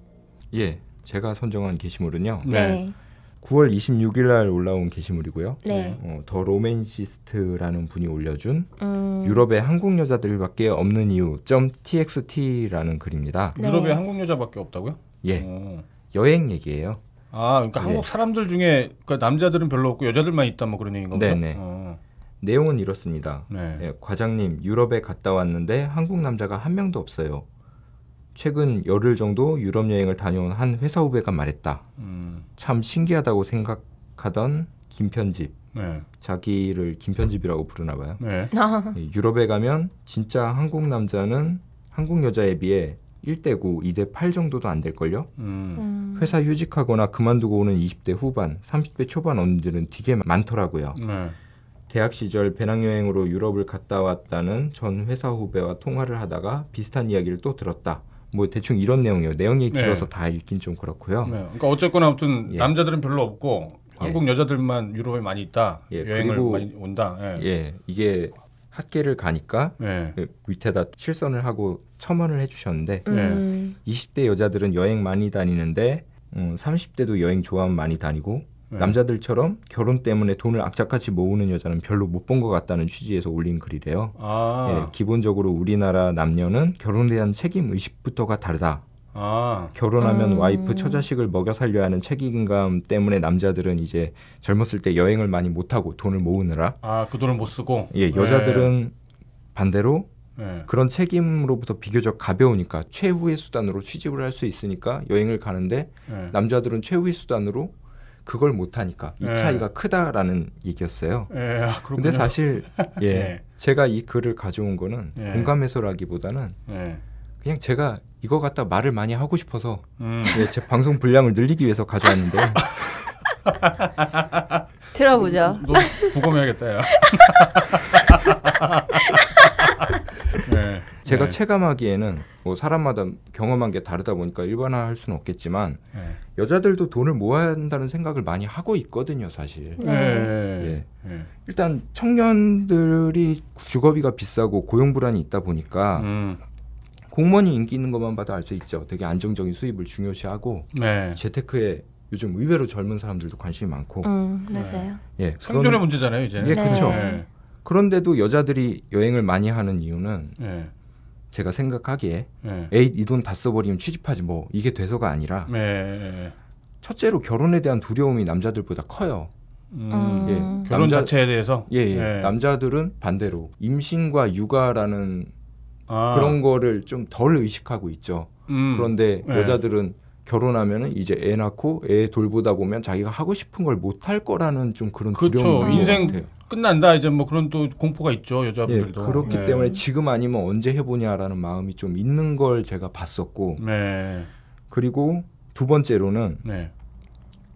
예, 제가 선정한 게시물은요. 네. 9월 26일 날 올라온 게시물이고요. 네. 어, 더 로맨시스트라는 분이 올려준 음. 유럽의 한국 여자들밖에 없는 이유 .txt라는 글입니다. 네. 유럽에 한국 여자밖에 없다고요? 예, 어. 여행 얘기예요. 아, 그러니까 네. 한국 사람들 중에 그러니까 남자들은 별로 없고 여자들만 있다 뭐 그런 얘기인 건가? 네네. 어. 내용은 이렇습니다. 네. 예, 과장님 유럽에 갔다 왔는데 한국 남자가 한 명도 없어요. 최근 열흘 정도 유럽 여행을 다녀온 한 회사 후배가 말했다. 음. 참 신기하다고 생각하던 김 편집. 네. 자기를 김 편집이라고 부르나 봐요. 네. 아, 예, 유럽에 가면 진짜 한국 남자는 한국 여자에 비해 1대 9, 2대 8 정도도 안 될걸요? 음. 음. 회사 휴직하거나 그만두고 오는 20대 후반, 30대 초반 언니들은 되게 많더라고요. 네. 대학 시절 배낭여행으로 유럽을 갔다 왔다는 전 회사 후배와 통화를 하다가 비슷한 이야기를 또 들었다. 뭐 대충 이런 내용이에요. 내용이 네. 길어서 다 읽긴 좀 그렇고요. 네. 그러니까 어쨌거나 아무튼 예. 남자들은 별로 없고 예. 한국 여자들만 유럽에 많이 있다. 예, 여행을 그리고- 많이 온다. 예. 예, 이게 학계를 가니까 예. 그 밑에다 실선을 하고 첨언을 해주셨는데 음. 20대 여자들은 여행 많이 다니는데 음, 30대도 여행 좋아하면 많이 다니고 네. 남자들처럼 결혼 때문에 돈을 악착같이 모으는 여자는 별로 못 본 것 같다는 취지에서 올린 글이래요. 아. 예, 기본적으로 우리나라 남녀는 결혼에 대한 책임 의식부터가 다르다. 아. 결혼하면 음. 와이프 처자식을 먹여 살려야 하는 책임감 때문에 남자들은 이제 젊었을 때 여행을 많이 못 하고 돈을 모으느라 아, 그 돈을 못 쓰고. 예, 여자들은 반대로 예. 그런 책임으로부터 비교적 가벼우니까 최후의 수단으로 취직을 할 수 있으니까 여행을 가는데 예. 남자들은 최후의 수단으로 그걸 못 하니까 이 네. 차이가 크다라는 얘기였어요. 예. 아, 그렇군요. 근데 사실 예, 예. 제가 이 글을 가져온 거는 예. 공감해서라기보다는 예. 그냥 제가 이거 갖다 말을 많이 하고 싶어서 음. 예, 제 방송 분량을 늘리기 위해서 가져왔는데요. 들어보죠. 너 부검해야겠다, 야. 예. 제가 예. 체감하기에는 뭐 사람마다 경험한 게 다르다 보니까 일반화할 수는 없겠지만 예. 여자들도 돈을 모아야 한다는 생각을 많이 하고 있거든요, 사실. 네. 예. 예. 일단 청년들이 주거비가 비싸고 고용 불안이 있다 보니까 음. 공무원이 인기 있는 것만 봐도 알 수 있죠. 되게 안정적인 수입을 중요시하고 네. 재테크에 요즘 의외로 젊은 사람들도 관심이 많고 음, 맞아요. 예 생존의 그런, 문제잖아요, 이제는. 예, 네. 그쵸. 예. 그런데도 여자들이 여행을 많이 하는 이유는 예. 제가 생각하기에 예. 에이 이 돈 다 써버리면 취집하지 뭐 이게 돼서가 아니라 네. 예. 첫째로 결혼에 대한 두려움이 남자들보다 커요. 음. 음. 예. 결혼 남자- 자체에 대해서 예, 예. 예. 남자들은 반대로 임신과 육아라는 아. 그런 거를 좀 덜 의식하고 있죠. 음. 그런데 네. 여자들은 결혼하면은 이제 애 낳고 애 돌보다 보면 자기가 하고 싶은 걸 못 할 거라는 좀 그런 그렇죠. 두려움이 인생 같아요. 끝난다 이제 뭐 그런 또 공포가 있죠 예, 여자분들도. 그렇기 예. 때문에 지금 아니면 언제 해보냐라는 마음이 좀 있는 걸 제가 봤었고 네. 그리고 두 번째로는 네.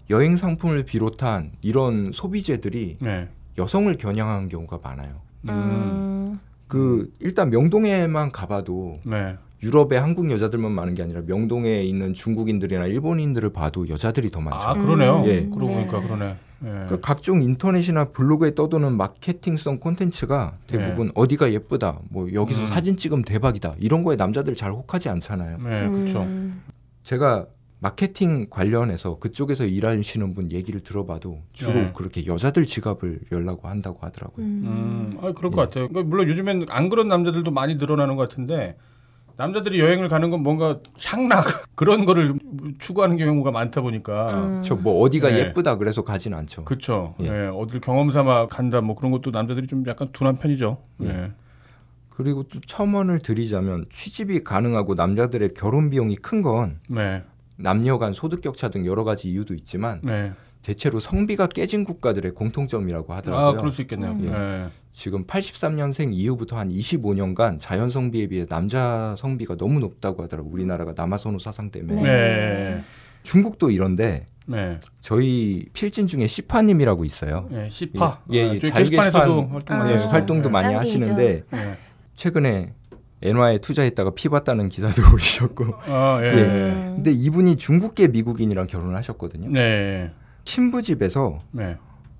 여행 상품을 비롯한 이런 소비재들이 네. 여성을 겨냥하는 경우가 많아요. 음. 음. 그 일단 명동에만 가봐도 네. 유럽에 한국 여자들만 많은 게 아니라 명동에 있는 중국인들이나 일본인들을 봐도 여자들이 더 많죠. 아 그러네요. 예. 그러고 네. 보니까 그러네. 예. 그 각종 인터넷이나 블로그에 떠도는 마케팅성 콘텐츠가 대부분 어디가 예쁘다, 뭐 여기서 음. 사진 찍으면 대박이다 이런 거에 남자들 잘 혹하지 않잖아요. 네, 그렇죠. 음. 제가 마케팅 관련해서 그쪽에서 일하시는 분 얘기를 들어봐도 주로 네. 그렇게 여자들 지갑을 열라고 한다고 하더라고요. 음, 아 그럴 예. 것 같아요. 그러니까 물론 요즘엔 안 그런 남자들도 많이 늘어나는 것 같은데 남자들이 여행을 가는 건 뭔가 향락 그런 거를 추구하는 경우가 많다 보니까 음. 저뭐 어디가 네. 예쁘다 그래서 가진 않죠. 그렇죠. 예. 예. 어딜 경험 삼아 간다 뭐 그런 것도 남자들이 좀 약간 둔한 편이죠. 예. 예. 그리고 또 첨언을 드리자면 취집이 가능하고 남자들의 결혼 비용이 큰건 네. 남녀 간 소득 격차 등 여러 가지 이유도 있지만 네. 대체로 성비가 깨진 국가들의 공통점이라고 하더라고요. 아 그럴 수 있겠네요. 음. 예. 지금 83년생 이후부터 한 25년간 자연 성비에 비해 남자 성비가 너무 높다고 하더라고요. 우리나라가 남아선호 사상 때문에. 네. 네. 중국도 이런데 네. 저희 필진 중에 시파님이라고 있어요. 예. 시파. 예, 예, 아, 저희 자유 게시판에서도 게시판 활동 아, 예. 활동도 예. 많이. 하시는데 예. 최근에 엔화에 투자했다가 피 봤다는 기사도 올리셨고. 아, 예. 예. 근데 이분이 중국계 미국인이랑 결혼을 하셨거든요. 네. 신부 집에서 네.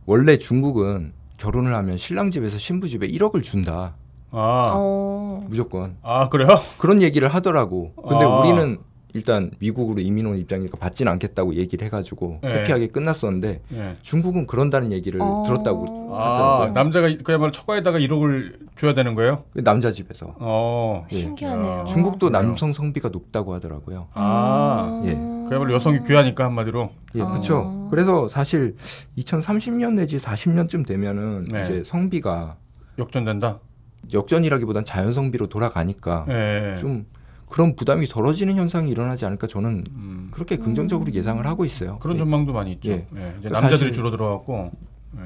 원래 중국은 결혼을 하면 신랑 집에서 신부 집에 1억을 준다. 아. 어. 무조건. 아, 그래요? 그런 얘기를 하더라고. 근데 아. 우리는 일단 미국으로 이민 온 입장이니까 받지는 않겠다고 얘기를 해가지고 네. 해피하게 끝났었는데 예. 중국은 그런다는 얘기를 어. 들었다고 아, 하더라고요. 남자가 그야말로 처가에다가 1억을 줘야 되는 거예요? 그 남자 집에서. 어. 예. 신기하네요. 중국도 그래요? 남성 성비가 높다고 하더라고요. 아. 예. 그야말로 여성이 귀하니까 한마디로. 예, 어. 그렇죠. 그래서 사실 2030년 내지 40년쯤 되면은 네. 이제 성비가 역전된다. 역전이라기보단 자연 성비로 돌아가니까 예. 좀 그런 부담이 덜어지는 현상이 일어나지 않을까 저는 음. 그렇게 긍정적으로 예상을 하고 있어요. 그런 예. 전망도 많이 있죠. 예. 예. 이제 그 남자들이 들어갔고. 예.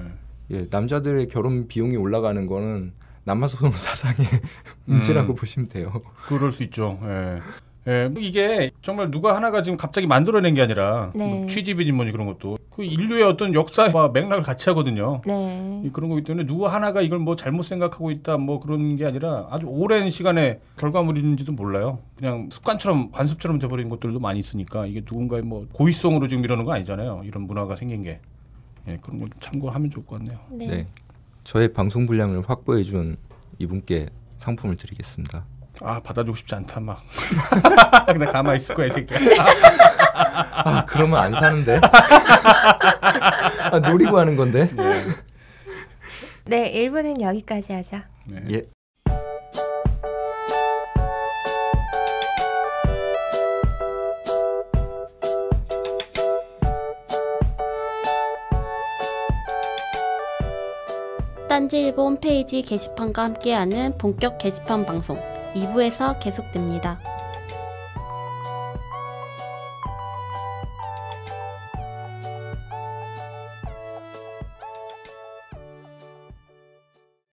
예, 남자들의 결혼 비용이 올라가는 거는 남아선호 사상의 문제라고 보시면 돼요. 그럴 수 있죠. 예. 예, 뭐 이게 정말 누가 하나가 지금 갑자기 만들어낸 게 아니라 네. 뭐 취집이니 뭐니 그런 것도 그 인류의 어떤 역사와 맥락을 같이 하거든요. 네. 이 그런 거기 때문에 누구 하나가 이걸 뭐 잘못 생각하고 있다 뭐 그런 게 아니라 아주 오랜 시간의 결과물인지도 몰라요. 그냥 습관처럼 관습처럼 돼버린 것들도 많이 있으니까 이게 누군가의 뭐 고의성으로 지금 이러는 건 아니잖아요. 이런 문화가 생긴 게. 예, 그런 걸좀 참고하면 좋을 것 같네요. 네. 네. 저의 방송 분량을 확보해 준 이분께 상품을 드리겠습니다. 아 받아주고 싶지 않다 막. 그냥 가만히 있을 거야 이 새끼. 아, 그러면 안 사는데. 아, 노리고 하는 건데. 네, 1부는 여기까지 하자. 네. 예. 딴지 일보 홈페이지 게시판과 함께하는 본격 게시판 방송 2부에서 계속됩니다.